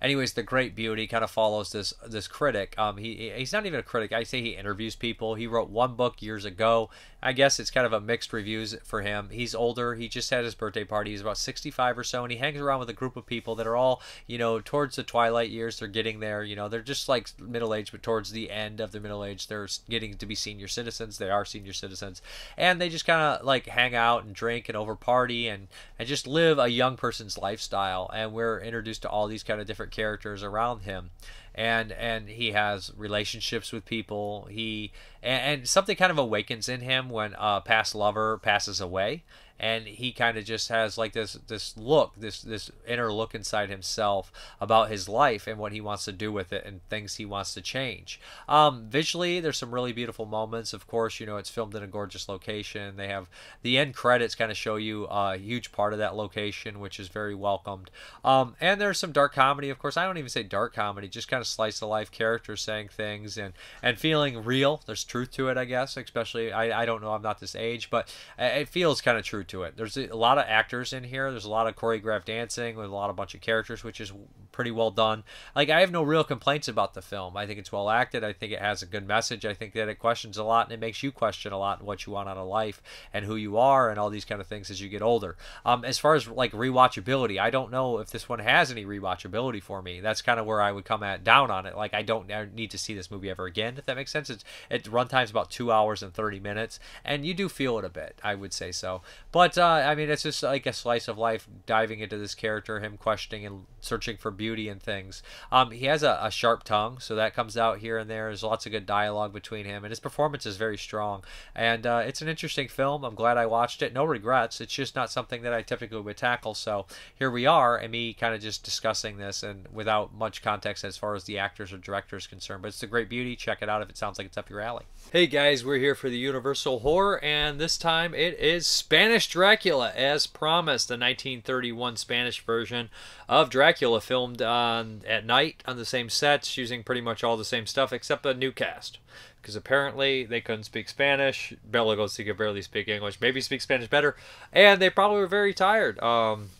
anyways, the Great Beauty kind of follows this this critic. Um, he he's not even a critic. I say he interviews people. He wrote one book years ago. I guess it's kind of a mixed reviews for him. He's older. He just had his birthday party. He's about 65 or so, and he hangs around with a group of people that are all you know towards the twilight years. They're getting there. You know, they're just like middle age, but towards the end of their middle age, they're getting to be senior citizens. They are senior citizens, and they just kind of like hang out and drink and over party and and just live a young person's lifestyle. And we're introduced to all these kind of different characters around him. And and he has relationships with people. He and, and something kind of awakens in him when a past lover passes away and he kind of just has like this this look this this inner look inside himself about his life and what he wants to do with it and things he wants to change. Um, visually there's some really beautiful moments. Of course you know it's filmed in a gorgeous location. They have the end credits kind of show you a huge part of that location which is very welcomed. Um, and there's some dark comedy. Of course i don't even say dark comedy just kind of slice of life characters saying things and and feeling real. There's truth to it i guess especially i, I don't know i'm not this age but it feels kind of true to it. There's a lot of actors in here. There's a lot of choreographed dancing with a lot of bunch of characters, which is pretty well done. Like I have no real complaints about the film. I think it's well acted. I think it has a good message. I think that it questions a lot and it makes you question a lot what you want out of life and who you are and all these kind of things as you get older. Um, as far as like rewatchability, I don't know if this one has any rewatchability for me. That's kind of where I would come at down on it. Like I don't need to see this movie ever again. If that makes sense. It's it runtime's about two hours and thirty minutes, and you do feel it a bit. I would say so. But uh, I mean, it's just like a slice of life diving into this character, him questioning and searching for beauty and things. Um, he has a, a, sharp tongue, so that comes out here and there. There's lots of good dialogue between him, and his performance is very strong. And uh, it's an interesting film. I'm glad I watched it. No regrets. It's just not something that I typically would tackle. So here we are, and me kind of just discussing this and without much context as far as the actors or directors concerned. But it's a great beauty. Check it out if it sounds like it's up your alley. Hey guys, we're here for the Universal Horror, and this time it is Spanish Dracula, as promised, the 1931 Spanish version of Dracula, filmed on at night on the same sets, using pretty much all the same stuff except a new cast. Because apparently they couldn't speak Spanish. Bela Lugosi could barely speak English. Maybe speak Spanish better, and they probably were very tired. Um,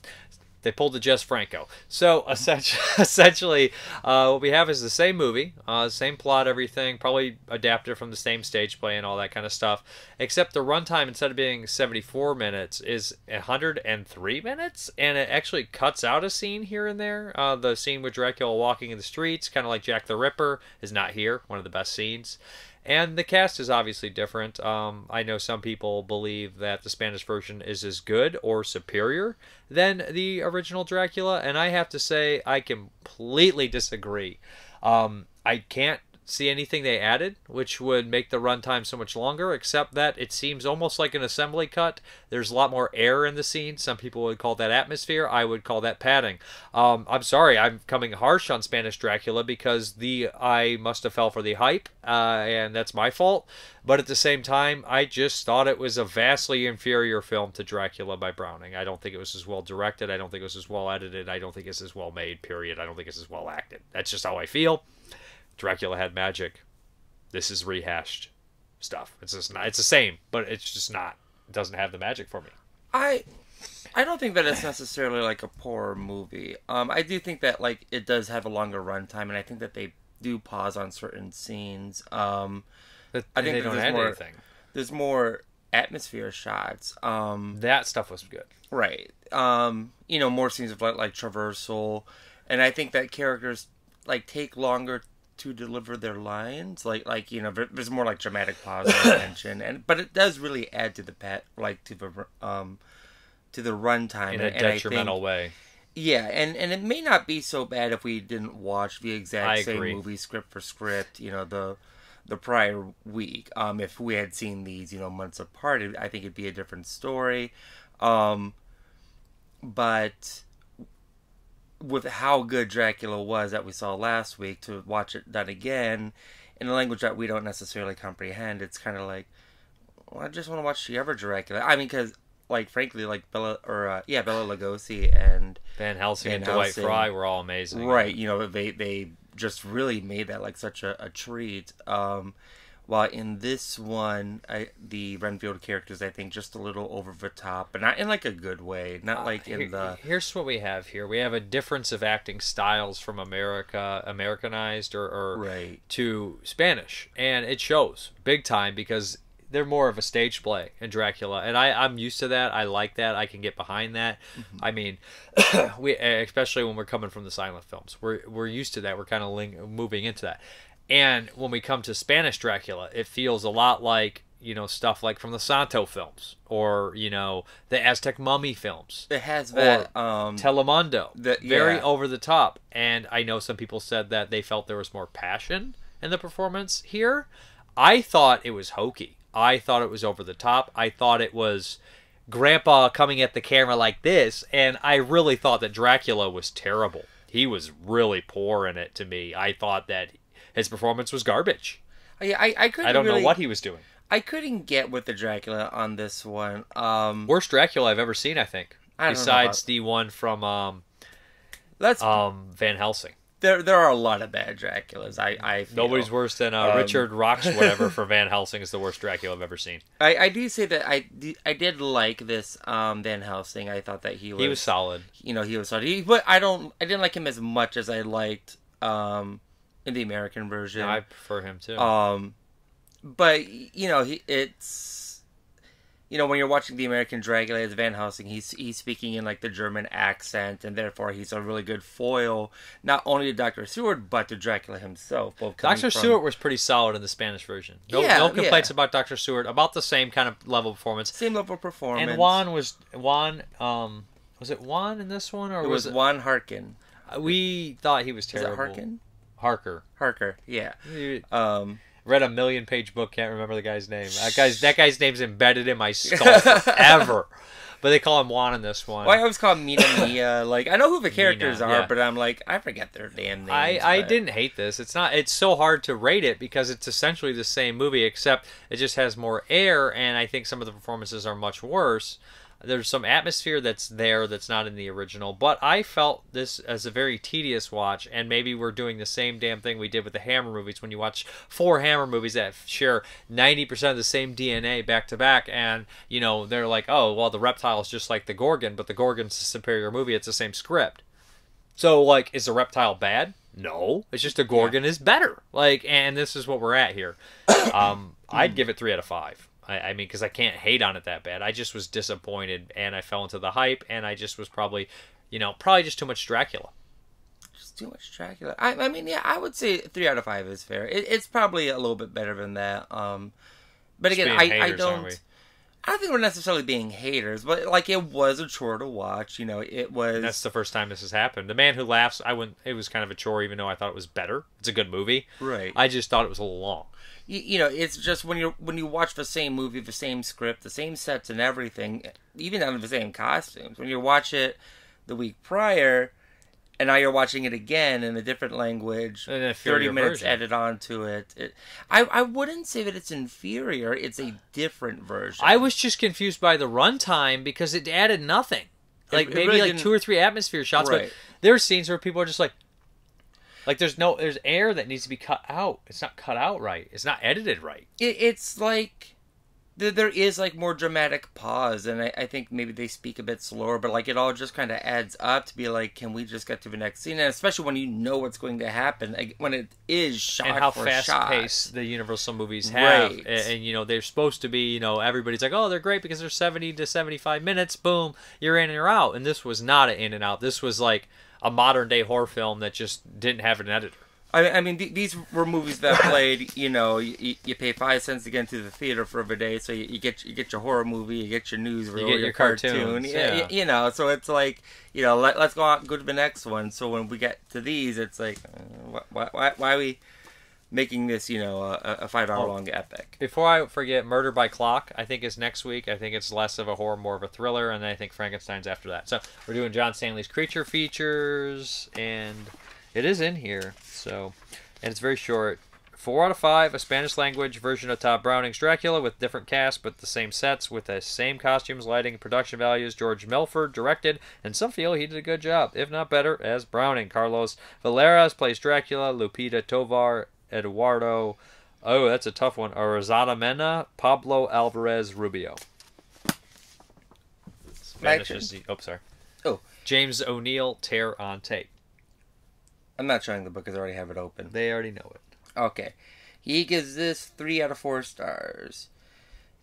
they pulled the Jess Franco. So essentially, uh, what we have is the same movie, uh, same plot, everything, probably adapted from the same stage play and all that kind of stuff. Except the runtime, instead of being 74 minutes, is 103 minutes, and it actually cuts out a scene here and there. Uh, the scene with Dracula walking in the streets, kind of like Jack the Ripper, is not here. One of the best scenes. And the cast is obviously different. Um, I know some people believe that the Spanish version is as good or superior than the original Dracula, and I have to say I completely disagree. Um, I can't see anything they added, which would make the runtime so much longer, except that it seems almost like an assembly cut. There's a lot more air in the scene. Some people would call that atmosphere. I would call that padding. Um, I'm sorry, I'm coming harsh on Spanish Dracula because the I must have fell for the hype, uh, and that's my fault. But at the same time, I just thought it was a vastly inferior film to Dracula by Browning. I don't think it was as well directed. I don't think it was as well edited. I don't think it's as well made, period. I don't think it's as well acted. That's just how I feel. Dracula had magic. This is rehashed stuff. It's just not. It's the same, but it's just not. It doesn't have the magic for me. I I don't think that it's necessarily like a poor movie. Um, I do think that like it does have a longer runtime, and I think that they do pause on certain scenes. Um, but I think they don't add more, anything. There's more atmosphere shots. Um, that stuff was good, right? Um, you know, more scenes of like like traversal, and I think that characters like take longer to deliver their lines like like you know there's more like dramatic pause and tension and but it does really add to the pet like to the um to the runtime in a and detrimental think, way. Yeah and and it may not be so bad if we didn't watch the exact I same agree. movie script for script you know the the prior week. Um if we had seen these you know months apart it, i think it'd be a different story. Um but with how good Dracula was that we saw last week to watch it done again in a language that we don't necessarily comprehend, it's kind of like, well, I just want to watch the other Dracula. I mean, because like frankly, like Bela or uh, yeah, Bela Lugosi and Van Helsing Van and Dwight Frye were all amazing. right, you know, they they just really made that like such a, a treat. Um, while in this one, I, the Renfield characters, I think, just a little over the top, but not in like a good way. Not uh, like in Here- the Here's what we have here. We have a difference of acting styles from America, Americanized or, or right. to Spanish, and it shows big time because they're more of a stage play in Dracula, and I I'm used to that. I like that. I can get behind that. Mm-hmm. I mean, we especially when we're coming from the silent films, we're we're used to that. We're kind of ling- moving into that, and when we come to Spanish Dracula, it feels a lot like you know stuff like from the Santo films or you know the Aztec mummy films. It has that. um, Telemundo. The- Very over the top. And I know some people said that they felt there was more passion in the performance here. I thought it was hokey. I thought it was over the top. I thought it was grandpa coming at the camera like this. And I really thought that Dracula was terrible. He was really poor in it to me. I thought that his performance was garbage. I I, I couldn't. I don't really, know what he was doing. I couldn't get with the Dracula on this one. Um, Worst Dracula I've ever seen, I think. I don't know Besides about- the one from um, let's. um, Van Helsing. there there are a lot of bad Draculas. I I feel. Nobody's worse than uh, Um, Richard Rocks, whatever, for Van Helsing is the worst Dracula I've ever seen. I, I do say that I, I did like this um Van Helsing. I thought that he was He was solid. you know he was solid. He, but I don't I didn't like him as much as I liked um in the American version. I prefer him too. Um, but you know, he, it's you know when you're watching the American Dracula as Van Helsing, he's he's speaking in like the German accent, and therefore he's a really good foil not only to Doctor Seward but to Dracula himself. Dr. from- Stewart was pretty solid in the Spanish version. No, Yeah, no complaints yeah. about Dr. Stewart. About the same kind of level of performance. same level of performance. And Juan was Juan. Um, was it Juan in this one, or it was, was it? Juan Harkin. We thought he was Is terrible. it Harkin? Harker. Harker, yeah. Um, read a million-page book. Can't remember the guy's name. That guy's that guy's name's embedded in my skull forever. But they call him Juan in this one. well, I always call him Mina Mia. Like I know who the characters Mina, are, yeah. but I'm like I forget their damn names. I, I but- didn't hate this. It's not. It's so hard to rate it because it's essentially the same movie, except it just has more air, and I think some of the performances are much worse. There's some atmosphere that's there that's not in the original, but I felt this as a very tedious watch, and maybe we're doing the same damn thing we did with the Hammer movies. When you watch four Hammer movies that share 90% of the same DNA back to back, and you know they're like, oh well, the reptile is just like the Gorgon, but the Gorgon's a superior movie. It's the same script. So, like, is the reptile bad? No, it's just the Gorgon is better. Like, and this is what we're at here. Um, I'd give it three out of five. I, I mean, because I can't hate on it that bad. I just was disappointed, and I fell into the hype, and I just was probably, you know, probably just too much Dracula. Just too much Dracula. I, I mean, yeah, I would say three out of five is fair. It, it's probably a little bit better than that. Um, but Just again, I, I haters, aren't don't. I don't think we're necessarily being haters, but like it was a chore to watch. You know, it was. That's the first time this has happened. The Man Who Laughs, I wouldn't. It was kind of a chore, even though I thought it was better. It's a good movie. right. I just thought it was a little long. You, you know, it's just when you when you watch the same movie, the same script, the same sets and everything, even down to the same costumes. When you watch it the week prior, and now you're watching it again in a different language, An inferior thirty minutes version. added onto it. it I I wouldn't say that it's inferior. It's a different version. I was just confused by the runtime because it added nothing. Like it maybe really like two or three atmosphere shots, Right. but there are scenes where people are just like, like there's no there's air that needs to be cut out. It's not cut out right. It's not edited right. it, it's like there, there is like more dramatic pause and I, I think maybe they speak a bit slower but like it all just kind of adds up to be like can we just get to the next scene and especially when you know what's going to happen like, when it is shot and how for fast shot. paced the Universal movies have, Right. and, and, you know they're supposed to be. You know everybody's like, oh, they're great because they're seventy to seventy five minutes. Boom, you're in and you're out. And this was not an in and out. This was like a modern day horror film that just didn't have an editor. I, I mean th- these were movies that played you know you, you pay five cents to get into the theater for a day so you, you get you get your horror movie you get your news reel, get your, your cartoon cartoons, yeah, yeah. y- you know so it's like you know let, let's go out and go to the next one so when we get to these it's like uh, why, why, why we making this you know a, a five hour long epic. Before I forget, Murder by Clock, I think is next week. I think it's less of a horror, more of a thriller, and then I think Frankenstein's after that. So we're doing John Stanley's creature features, and it is in here. So, and it's very short. Four out of five, a Spanish language version of Tod Browning's Dracula with different cast but the same sets with the same costumes, lighting, production values. George Melford directed, and some feel he did a good job, if not better, as Browning. Carlos Villarías plays Dracula, Lupita Tovar, Eduardo, oh, that's a tough one, Arizada Mena, Pablo Alvarez Rubio. Spanish is the, oh, sorry. Oh. James O'Neill, Terror on Tape. I'm not showing the book because I already have it open. They already know it. Okay. He gives this three out of four stars.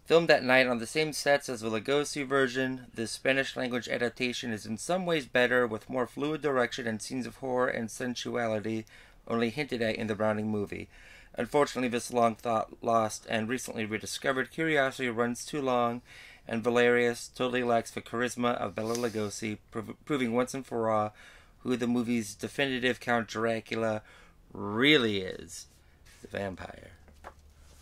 Filmed at night on the same sets as the Lugosi version, the Spanish language adaptation is in some ways better, with more fluid direction and scenes of horror and sensuality only hinted at in the Browning movie. Unfortunately, this long thought lost and recently rediscovered curiosity runs too long, and Villarías totally lacks the charisma of Bela Lugosi, prov- proving once and for all who the movie's definitive Count Dracula really is the vampire.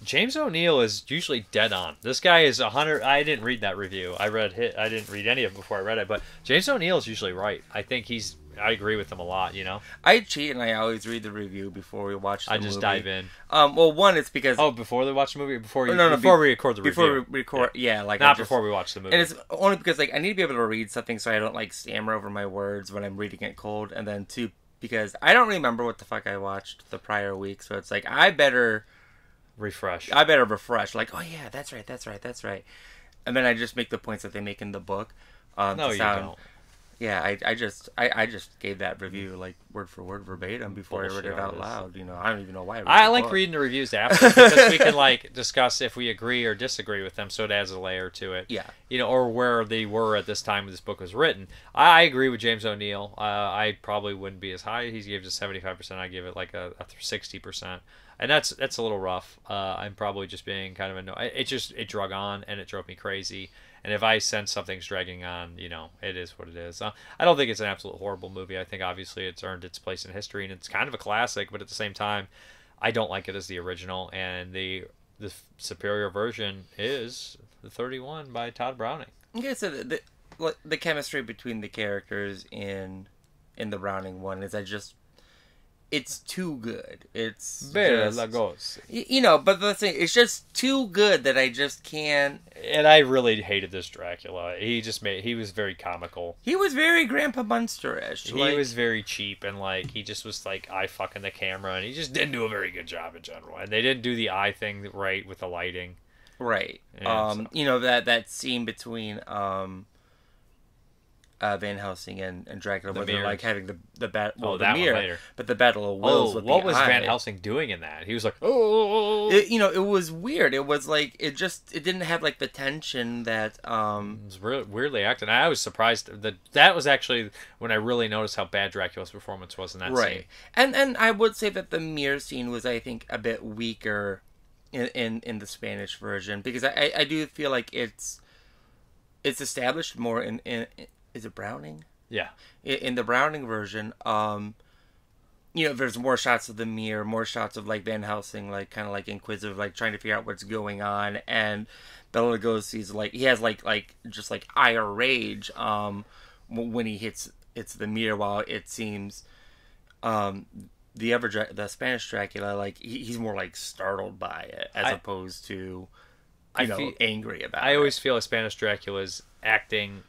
James O'Neill is usually dead on. This guy is a hundred. I didn't read that review. I read hit. I didn't read any of it before I read it. But James O'Neill is usually right. I think he's. I agree with them a lot. You know. I cheat and I always read the review before we watch the I just movie. dive in. Um, well, one, it's because Oh, before they watch the movie, or before you, no, no, before be- we record the before review, we record, yeah, like not just- before we watch the movie. And it's only because like I need to be able to read something so I don't like stammer over my words when I'm reading it cold, and then two because I don't remember what the fuck I watched the prior week, so it's like I better Refresh. I better refresh. Like, oh yeah, that's right, that's right, that's right, and then I just make the points that they make in the book. Um, no, you sound, don't. Yeah, I, I just I, I just gave that review like word for word verbatim before I read it out loud. You know, I don't even know why. I, read I like book. reading the reviews after because we can like discuss if we agree or disagree with them, so it adds a layer to it. Yeah. you know, or where they were at this time when this book was written. I, I agree with James O'Neill. Uh, I probably wouldn't be as high. He gives it seventy five percent. I give it like a sixty percent, and that's that's a little rough. Uh, I'm probably just being kind of annoyed. It just it drug on and it drove me crazy. And if I sense something's dragging on, you know, it is what it is. Uh, I don't think it's an absolute horrible movie. I think obviously it's earned its place in history and it's kind of a classic, but at the same time, I don't like it as the original. And the the superior version is the 31 by Tod Browning. Okay, so the, the the chemistry between the characters in in the Browning one is I just it's too good. It's just- Lagos. You know, but the thing it's just too good that I just can't. And I really hated this Dracula. He just made he was very comical. He was very Grandpa Munster-ish. He like- was very cheap and like he just was like eye fucking the camera and he just didn't do a very good job in general. And they didn't do the eye thing right with the lighting. right. Um, so- you know that that scene between um. Uh, Van Helsing and, and Dracula, The where they're like having the the bat, well, Oh, the that one mirror, later. but the battle of wills. Oh, what the was eye. Van Helsing doing in that? He was like, oh, It, you know, it was weird. It was like it just it didn't have like the tension that um It was re- weirdly acted. I was surprised that that was actually when I really noticed how bad Dracula's performance was in that right scene. and and i would say that the mirror scene was i think a bit weaker in in, in the spanish version because I, I i do feel like it's it's established more in in is it browning Yeah, in, the browning version um you know there's more shots of the mirror more shots of like van helsing like kind of like inquisitive like trying to figure out what's going on and Bela Lugosi's like he has like like just like ire rage um when he hits hits the mirror while it seems um the ever Dra- the Spanish Dracula like he, he's more like startled by it as I- opposed to you I know feel- angry about it. I it. always feel a Spanish Dracula's acting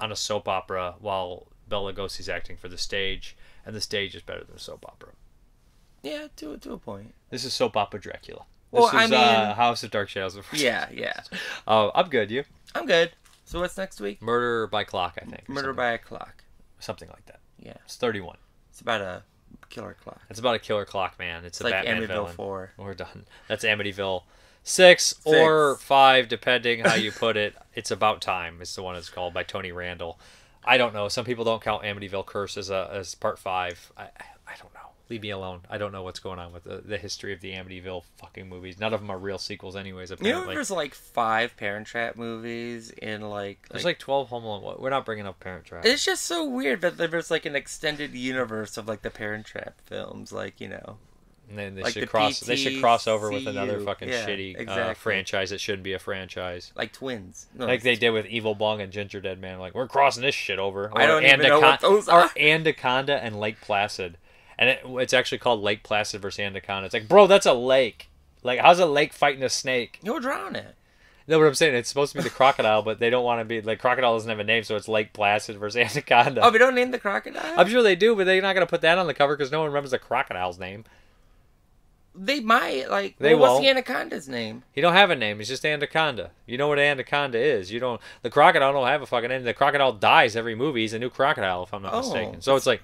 on a soap opera while Bela Lugosi's acting for the stage, and the stage is better than a soap opera. yeah to to a point This is soap opera Dracula. This Well, is I mean- uh, House of Dark Shadows. Of yeah yeah Oh, I'm good. You I'm good so what's next week Murder by Clock, I think. Murder by a Clock something like that. yeah It's 31. it's about a killer clock It's about a killer clock man. It's, it's a like Batman Amityville villain. Four We're done. That's Amityville six, or five, depending how you put it. It's about time. It's the one it's called by Tony Randall. I don't know. Some people don't count Amityville Curse as a as part five. I I, don't know. Leave me alone. I don't know what's going on with the, the history of the Amityville fucking movies. None of them are real sequels, anyways. You know, Apparently, there's like five Parent Trap movies in like. there's like like twelve Home Alone. We're not bringing up Parent Trap. it's just so weird that there's like an extended universe of like the Parent Trap films, like you know. And then they Like should the cross. They should cross over with another fucking Yeah, shitty uh, franchise that shouldn't be a franchise. like twins. No, Like they did with Evil Bong and Gingerdead Man. Like we're crossing this shit over. I don't even know what those or are. Anaconda and Lake Placid, and it, it's actually called Lake Placid versus Anaconda. It's like, bro, that's a lake. Like, how's a lake fighting a snake? You'll drown it. No, what I'm saying, it's supposed to be the crocodile, but they don't want to be like crocodile doesn't have a name, so it's Lake Placid versus Anaconda. Oh, we don't name the crocodile. I'm sure they do, but they're not gonna put that on the cover because no one remembers the crocodile's name. They might like. They well, what's the anaconda's name? He don't have a name. He's just Anaconda. You know what Anaconda is. You don't. The crocodile don't have a fucking name. The crocodile dies every movie. He's a new crocodile, if I'm not Oh, mistaken. So it's like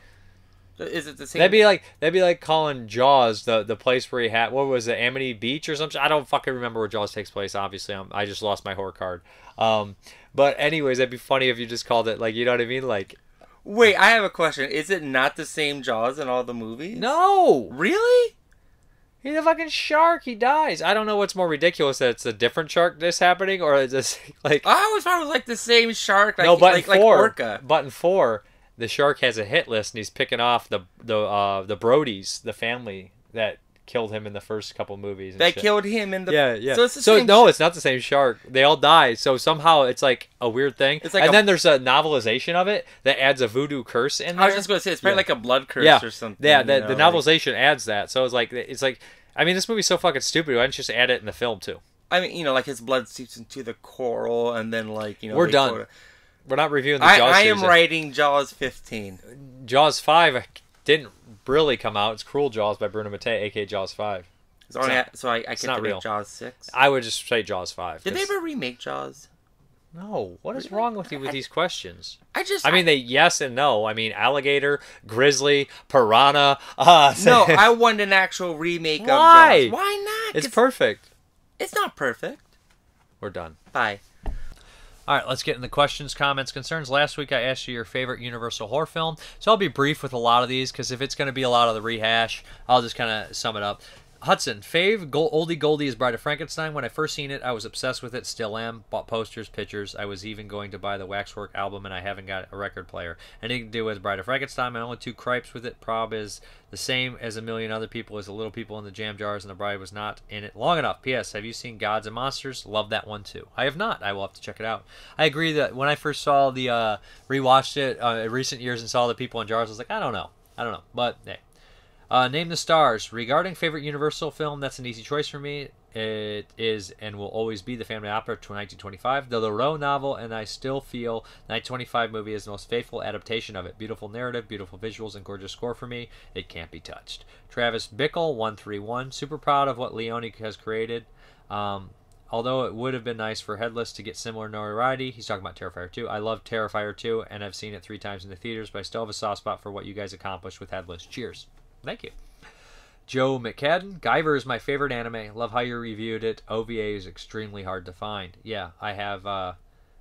Is it the same? that'd be like that'd be like calling Jaws the the place where he had what was it Amity Beach or something. I don't fucking remember where Jaws takes place. Obviously, I'm, I just lost my horror card. Um, but anyways, that'd be funny if you just called it like you know what I mean. Like Wait, I have a question. Is it not the same Jaws in all the movies? no, Really? He's a fucking shark. He dies. I don't know what's more ridiculous that it's a different shark this happening or is this like I always thought it was like the same shark. Like, no, button like, like four. orca. Button four. The shark has a hit list, and he's picking off the the uh, the Brodies, the family that killed him in the first couple movies. and That shit. killed him in the. Yeah, yeah. So it's the so same. no, it's not the same shark. They all die. So somehow it's like a weird thing. It's like and a- then there's a novelization of it that adds a voodoo curse in there. I was just going to say it's probably Yeah. like a blood curse yeah, or something. yeah. you The, know, the like- novelization adds that. So it's like it's like. I mean, this movie's so fucking stupid. Why don't you just add it in the film too? I mean, you know, like his blood seeps into the coral, and then like you know. We're done. We're not reviewing the I, Jaws I am series. writing Jaws 15. Jaws five didn't really come out. It's Cruel Jaws by Bruno Mattei, aka Jaws five. So, I, not- so I, I get not real. Jaws 6. I would just say Jaws five. Did they ever remake Jaws? No. What is Really? wrong with you with these questions? I just. I mean, they yes and no. I mean, alligator, grizzly, piranha. Uh, no, I want an actual remake Why? of Jaws. Why not? It's perfect. It's not perfect. We're done. Bye. All right, let's get in the questions, comments, concerns. Last week I asked you your favorite Universal horror film, so I'll be brief with a lot of these because if it's going to be a lot of the rehash, I'll just kind of sum it up. Hudson, fave, Gold, Oldie Goldie is Bride of Frankenstein. When I first seen it, I was obsessed with it. Still am. Bought posters, pictures. I was even going to buy the Waxwork album, and I haven't got a record player. Anything to do with Bride of Frankenstein. My only two cripes with it. Prob is the same as a million other people. Is the little people in the jam jars, and the bride was not in it long enough. P.S. Have you seen Gods and Monsters? Love that one too. I have not. I will have to check it out. I agree that when I first saw the uh, rewatched it uh, in recent years and saw the people in jars, I was like, I don't know, I don't know, but hey. Uh, name the stars. Regarding favorite Universal film, that's an easy choice for me. It is and will always be the family opera to 1925, the Leroux novel, and I still feel 1925 movie is the most faithful adaptation of it. Beautiful narrative, beautiful visuals, and gorgeous score for me. It can't be touched. Travis Bickle, 131. Super proud of what Leone has created. Um, although it would have been nice for Headless to get similar notoriety, he's talking about Terrifier 2. I love Terrifier 2, and I've seen it three times in the theaters, but I still have a soft spot for what you guys accomplished with Headless. Cheers. Thank you. Joe McCadden, Guyver is my favorite anime. Love how you reviewed it. OVA is extremely hard to find. Yeah, I have uh,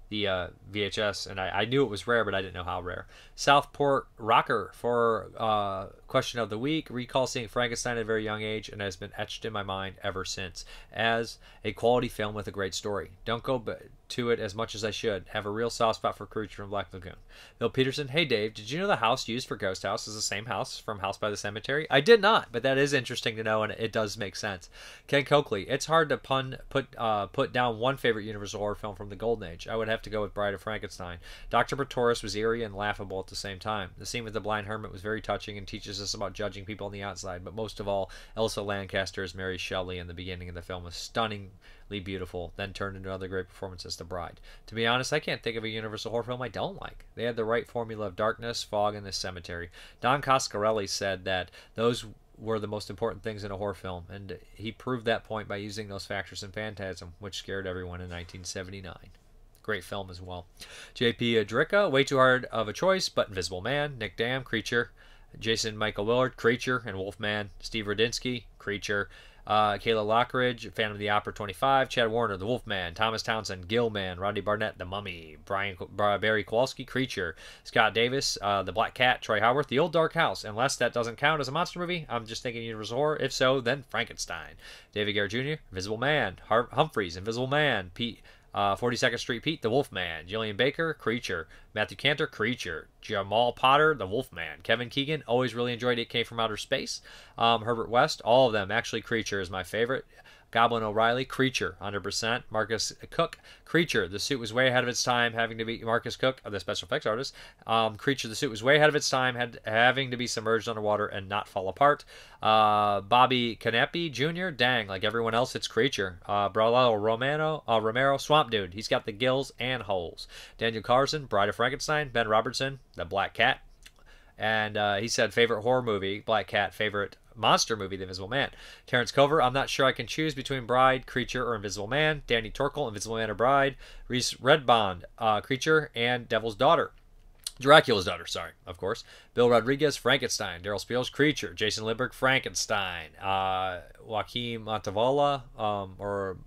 the uh, VHS, and I, I knew it was rare, but I didn't know how rare. Southport Rocker for uh, question of the week. Recall seeing Frankenstein at a very young age, and has been etched in my mind ever since as a quality film with a great story. Don't go to it as much as I should. Have a real soft spot for Creature from Black Lagoon. Bill Peterson, hey Dave, did you know the house used for Ghost House is the same house from House by the Cemetery? I did not, but that is interesting to know, and it does make sense. Ken Coakley, it's hard to pun put uh, put down one favorite Universal horror film from the Golden Age. I would have to go with Bride of Frankenstein. Doctor Pretorius was eerie and laughable at the same time. The scene with the blind hermit was very touching and teaches us about judging people on the outside. But most of all, Elsa Lanchester as Mary Shelley in the beginning of the film was stunning beautiful, then turned into another great performance as the bride. To be honest, I can't think of a Universal horror film I don't like. They had the right formula of darkness, fog, and the cemetery. Don Coscarelli said that those were the most important things in a horror film, and he proved that point by using those factors in Phantasm, which scared everyone in 1979. Great film as well. J.P. Adrika, way too hard of a choice, but Invisible Man, Nick Dam, Creature, Jason Michael Willard, Creature, and Wolfman, Steve Radinsky, Creature, uh, Kayla Lockridge, Phantom of the Opera 25, Chad Warner, The Wolfman, Thomas Townsend, Gilman, Rodney Barnett, The Mummy, Brian Barry Kowalski, Creature, Scott Davis, uh, The Black Cat, Troy Howarth, The Old Dark House. Unless that doesn't count as a monster movie, I'm just thinking Universal Horror. If so, then Frankenstein. David Garrett Jr., Invisible Man, Har- Humphreys, Invisible Man, Pete. Uh, 42nd Street Pete, The Wolfman. Jillian Baker, Creature. Matthew Cantor, Creature. Jamal Potter, The Wolfman. Kevin Keegan, always really enjoyed It Came From Outer Space. Um, Herbert West, all of them. Actually, Creature is my favorite. Goblin O'Reilly, Creature, 100%. Marcus Cook, Creature. The suit was way ahead of its time, having to be Marcus Cook, the special effects artist. Um, Creature, the suit was way ahead of its time, had having to be submerged underwater and not fall apart. Uh, Bobby Canepi Jr., dang, like everyone else, it's Creature. Uh, Braulio Romano, uh, Romero, Swamp Dude. He's got the gills and holes. Daniel Carson, Bride of Frankenstein. Ben Robertson, The Black Cat. And uh, he said favorite horror movie, Black Cat. Favorite monster movie, The Invisible Man. Terrence Cover, I'm not sure I can choose between Bride, Creature, or Invisible Man. Danny Torkel, Invisible Man or Bride. Reese Redbond, uh, Creature, and Devil's Daughter. Dracula's daughter, sorry, of course. Bill Rodriguez, Frankenstein. Daryl Spiels, Creature. Jason Lindbergh, Frankenstein. Uh, Joaquin Montevola, um, or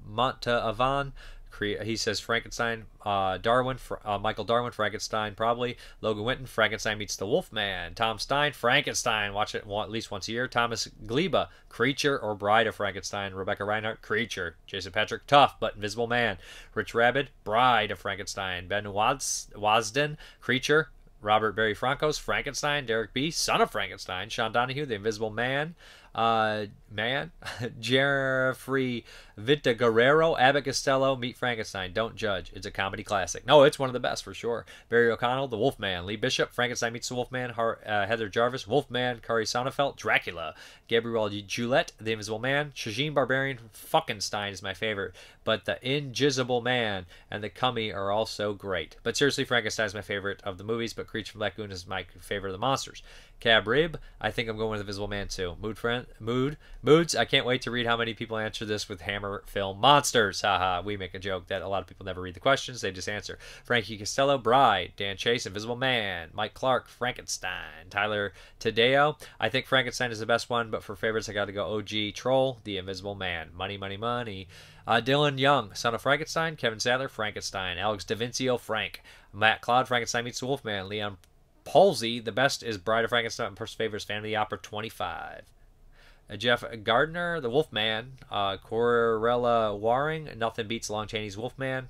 He says Frankenstein, uh, Darwin, uh, Michael Darwin, Frankenstein, probably. Logan Winton, Frankenstein meets the Wolfman. Tom Stein, Frankenstein, watch it at least once a year. Thomas Gleba, Creature or Bride of Frankenstein. Rebecca Reinhardt, Creature. Jason Patrick, Tough but Invisible Man. Rich Rabbit, Bride of Frankenstein. Ben Waz- Wasden, Creature. Robert Barry Franco's Frankenstein. Derek B., Son of Frankenstein. Sean Donahue, The Invisible Man uh, man, Jeffrey Vita Guerrero, Abbott Costello, Meet Frankenstein. Don't judge. It's a comedy classic. No, it's one of the best for sure. Barry O'Connell, The Wolfman. Lee Bishop, Frankenstein meets the Wolfman. Har- uh, Heather Jarvis, Wolfman. Kari Sonnefeld, Dracula. Gabriel Julette, The Invisible Man. Shajin Barbarian, Fuckenstein is my favorite. But The Invisible Man and The Cummy are also great. But seriously, Frankenstein is my favorite of the movies, but Creature from Black Lagoon is my favorite of the monsters. Cab Rib, I think I'm going with Invisible Man too. Mood friend, mood, moods. I can't wait to read how many people answer this with Hammer Film Monsters. Haha, we make a joke that a lot of people never read the questions; they just answer. Frankie Costello, Bride, Dan Chase, Invisible Man, Mike Clark, Frankenstein, Tyler Tadeo. I think Frankenstein is the best one, but for favorites, I got to go OG Troll, The Invisible Man, Money, Money, Money. Uh, Dylan Young, Son of Frankenstein, Kevin Sadler, Frankenstein, Alex DaVincio, Frank, Matt Cloud, Frankenstein meets the Wolfman, Leon Palsy, the best is Bride of Frankenstein, First Favors Fan of the Opera 25. Uh, Jeff Gardner, The Wolfman. Uh, Corella Waring, Nothing Beats Lon Chaney's Wolfman.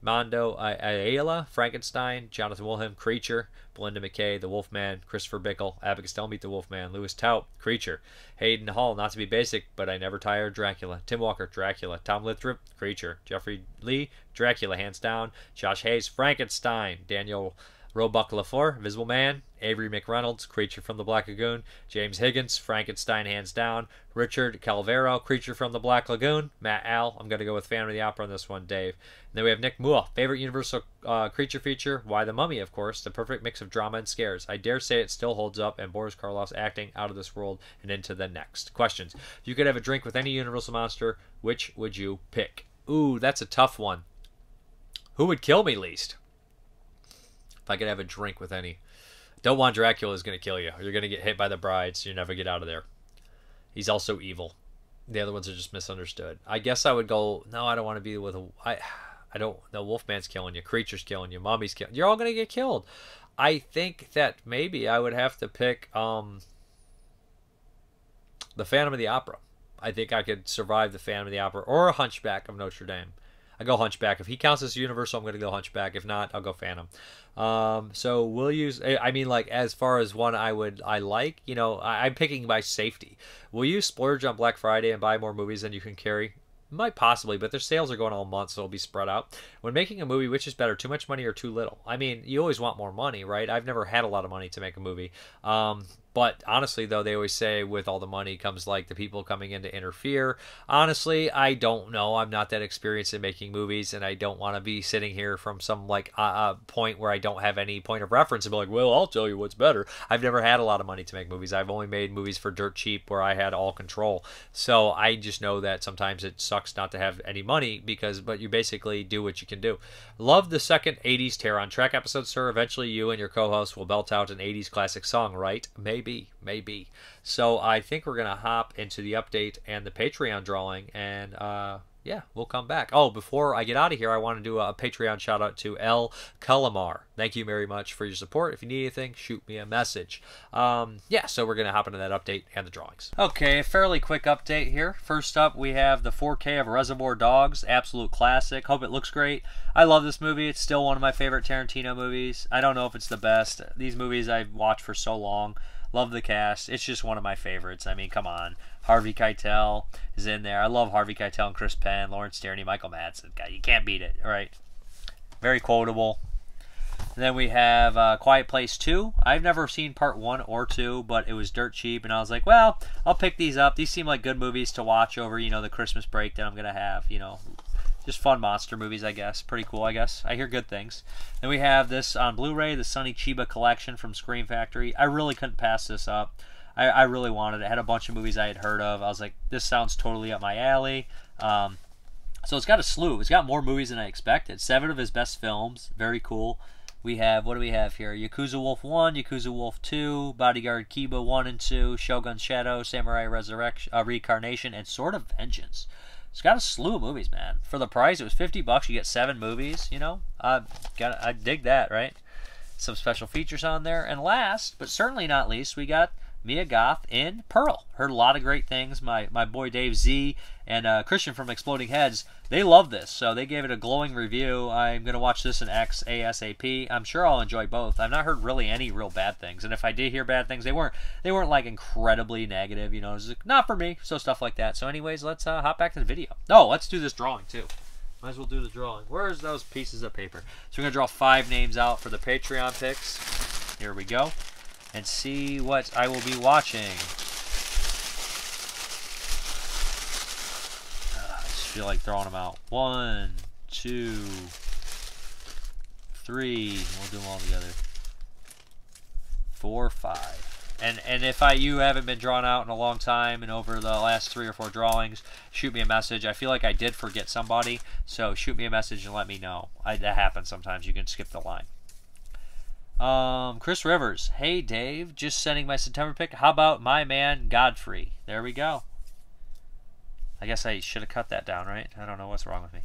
Mondo Ayala, Frankenstein, Jonathan Wilhelm, Creature, Belinda McKay, The Wolfman, Christopher Bickle, Abigail Stelmeet, The Wolfman, Lewis Tout, Creature, Hayden Hall, Not to be Basic, but I Never Tire, Dracula, Tim Walker, Dracula, Tom Lithrop, Creature, Jeffrey Lee, Dracula, hands down, Josh Hayes, Frankenstein, Daniel Roebuck LaFleur, Visible Man, Avery McReynolds, Creature from the Black Lagoon, James Higgins, Frankenstein hands down, Richard Calvero, Creature from the Black Lagoon, Matt Al, I'm going to go with Phantom of the Opera on this one, Dave. And then we have Nick Mua, favorite Universal uh, creature feature, Why the Mummy, of course, the perfect mix of drama and scares. I dare say it still holds up, and Boris Karloff's acting out of this world and into the next. Questions. If you could have a drink with any Universal monster, which would you pick? Ooh, that's a tough one. Who would kill me least? If I could have a drink with any. Don't want Dracula is going to kill you. You're going to get hit by the bride, so you never get out of there. He's also evil. The other ones are just misunderstood. I guess I would go. No, I don't want to be with a. I, I don't. The Wolfman's killing you. Creature's killing you. Mommy's killing. You're all going to get killed. I think that maybe I would have to pick um. The Phantom of the Opera. I think I could survive the Phantom of the Opera or a Hunchback of Notre Dame. I go Hunchback. If he counts as Universal, I'm going to go Hunchback. If not, I'll go Phantom. Um, so we'll use. I mean, like as far as one I would I like, you know, I, I'm picking by safety. Will you splurge on Black Friday and buy more movies than you can carry? Might possibly, but their sales are going all month, so it'll be spread out. When making a movie, which is better, too much money or too little? I mean, you always want more money, right? I've never had a lot of money to make a movie. Um, but honestly, though, they always say with all the money comes like the people coming in to interfere. Honestly, I don't know. I'm not that experienced in making movies, and I don't want to be sitting here from some like uh, uh, point where I don't have any point of reference and be like, well, I'll tell you what's better. I've never had a lot of money to make movies. I've only made movies for dirt cheap where I had all control. So I just know that sometimes it sucks not to have any money because, but you basically do what you can do. Love the second 80s tear on Track episode, sir. Eventually, you and your co host will belt out an 80s classic song, right? Maybe maybe, maybe. So I think we're gonna hop into the update and the Patreon drawing, and uh, yeah, we'll come back. Oh, before I get out of here, I want to do a Patreon shout out to El Calamar. Thank you very much for your support. If you need anything, shoot me a message. Um, yeah, so we're going to hop into that update and the drawings. Okay, fairly quick update here. First up, we have the 4K of Reservoir Dogs, absolute classic. Hope it looks great. I love this movie. It's still one of my favorite Tarantino movies. I don't know if it's the best. These movies I've watched for so long. Love the cast. It's just one of my favorites. I mean, come on. Harvey Keitel is in there. I love Harvey Keitel and Chris Penn, Lawrence Tierney, Michael Madsen. God, you can't beat it, right? Very quotable. And then we have uh, Quiet Place 2. I've never seen part 1 or 2, but it was dirt cheap, and I was like, well, I'll pick these up. These seem like good movies to watch over, you know, the Christmas break that I'm going to have, you know, just fun monster movies, I guess. Pretty cool, I guess. I hear good things. Then we have this on Blu-ray, the Sonny Chiba collection from Scream Factory. I really couldn't pass this up. I, I really wanted it. had a bunch of movies I had heard of. I was like, this sounds totally up my alley. Um, so it's got a slew. It's got more movies than I expected. Seven of his best films. Very cool. We have what do we have here? Yakuza Wolf One, Yakuza Wolf Two, Bodyguard Kiba One and Two, Shogun Shadow, Samurai Resurrection, uh, Reincarnation, and Sword of Vengeance. It's got a slew of movies, man. For the price, it was fifty bucks. You get seven movies. You know, I got I dig that, right? Some special features on there, and last but certainly not least, we got Mia Goth in Pearl. Heard a lot of great things. My my boy Dave Z and uh, Christian from Exploding Heads, they love this, so they gave it a glowing review. I'm gonna watch this in X ASAP. I'm sure I'll enjoy both. I've not heard really any real bad things, and if I did hear bad things, they weren't they weren't like incredibly negative. You know, it's like, not for me. So stuff like that. So, anyways, let's uh, hop back to the video. No, let's do this drawing too. Might as well do the drawing. Where's those pieces of paper? So we're gonna draw five names out for the Patreon picks. Here we go and see what I will be watching. Uh, I just feel like throwing them out. One, two, three. We'll do them all together. Four, five. And and if I you haven't been drawn out in a long time and over the last three or four drawings, shoot me a message. I feel like I did forget somebody, so shoot me a message and let me know. I, that happens sometimes. You can skip the line. Um, Chris Rivers. Hey, Dave. Just sending my September pick. How about my man Godfrey? There we go. I guess I should have cut that down, right? I don't know what's wrong with me.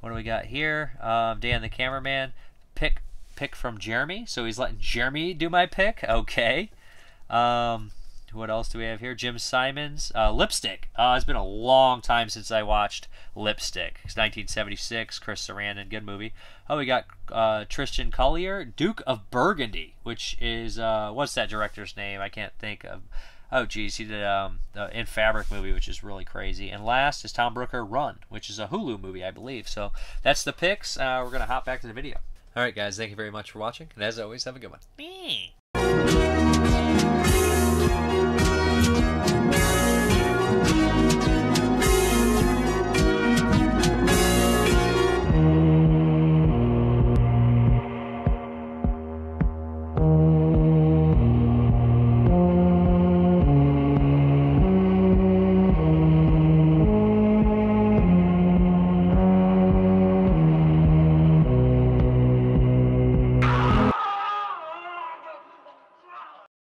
What do we got here? Um, Dan the cameraman. Pick pick from Jeremy. So he's letting Jeremy do my pick. Okay. Um, what else do we have here? Jim Simons, uh, Lipstick. Uh, it's been a long time since I watched Lipstick. It's 1976. Chris Sarandon, good movie. Oh, we got uh, Tristan Collier, Duke of Burgundy, which is uh, what's that director's name? I can't think of. Oh, geez, he did um, the In Fabric movie, which is really crazy. And last is Tom Brooker Run, which is a Hulu movie, I believe. So that's the picks. Uh, we're gonna hop back to the video. All right, guys, thank you very much for watching, and as always, have a good one.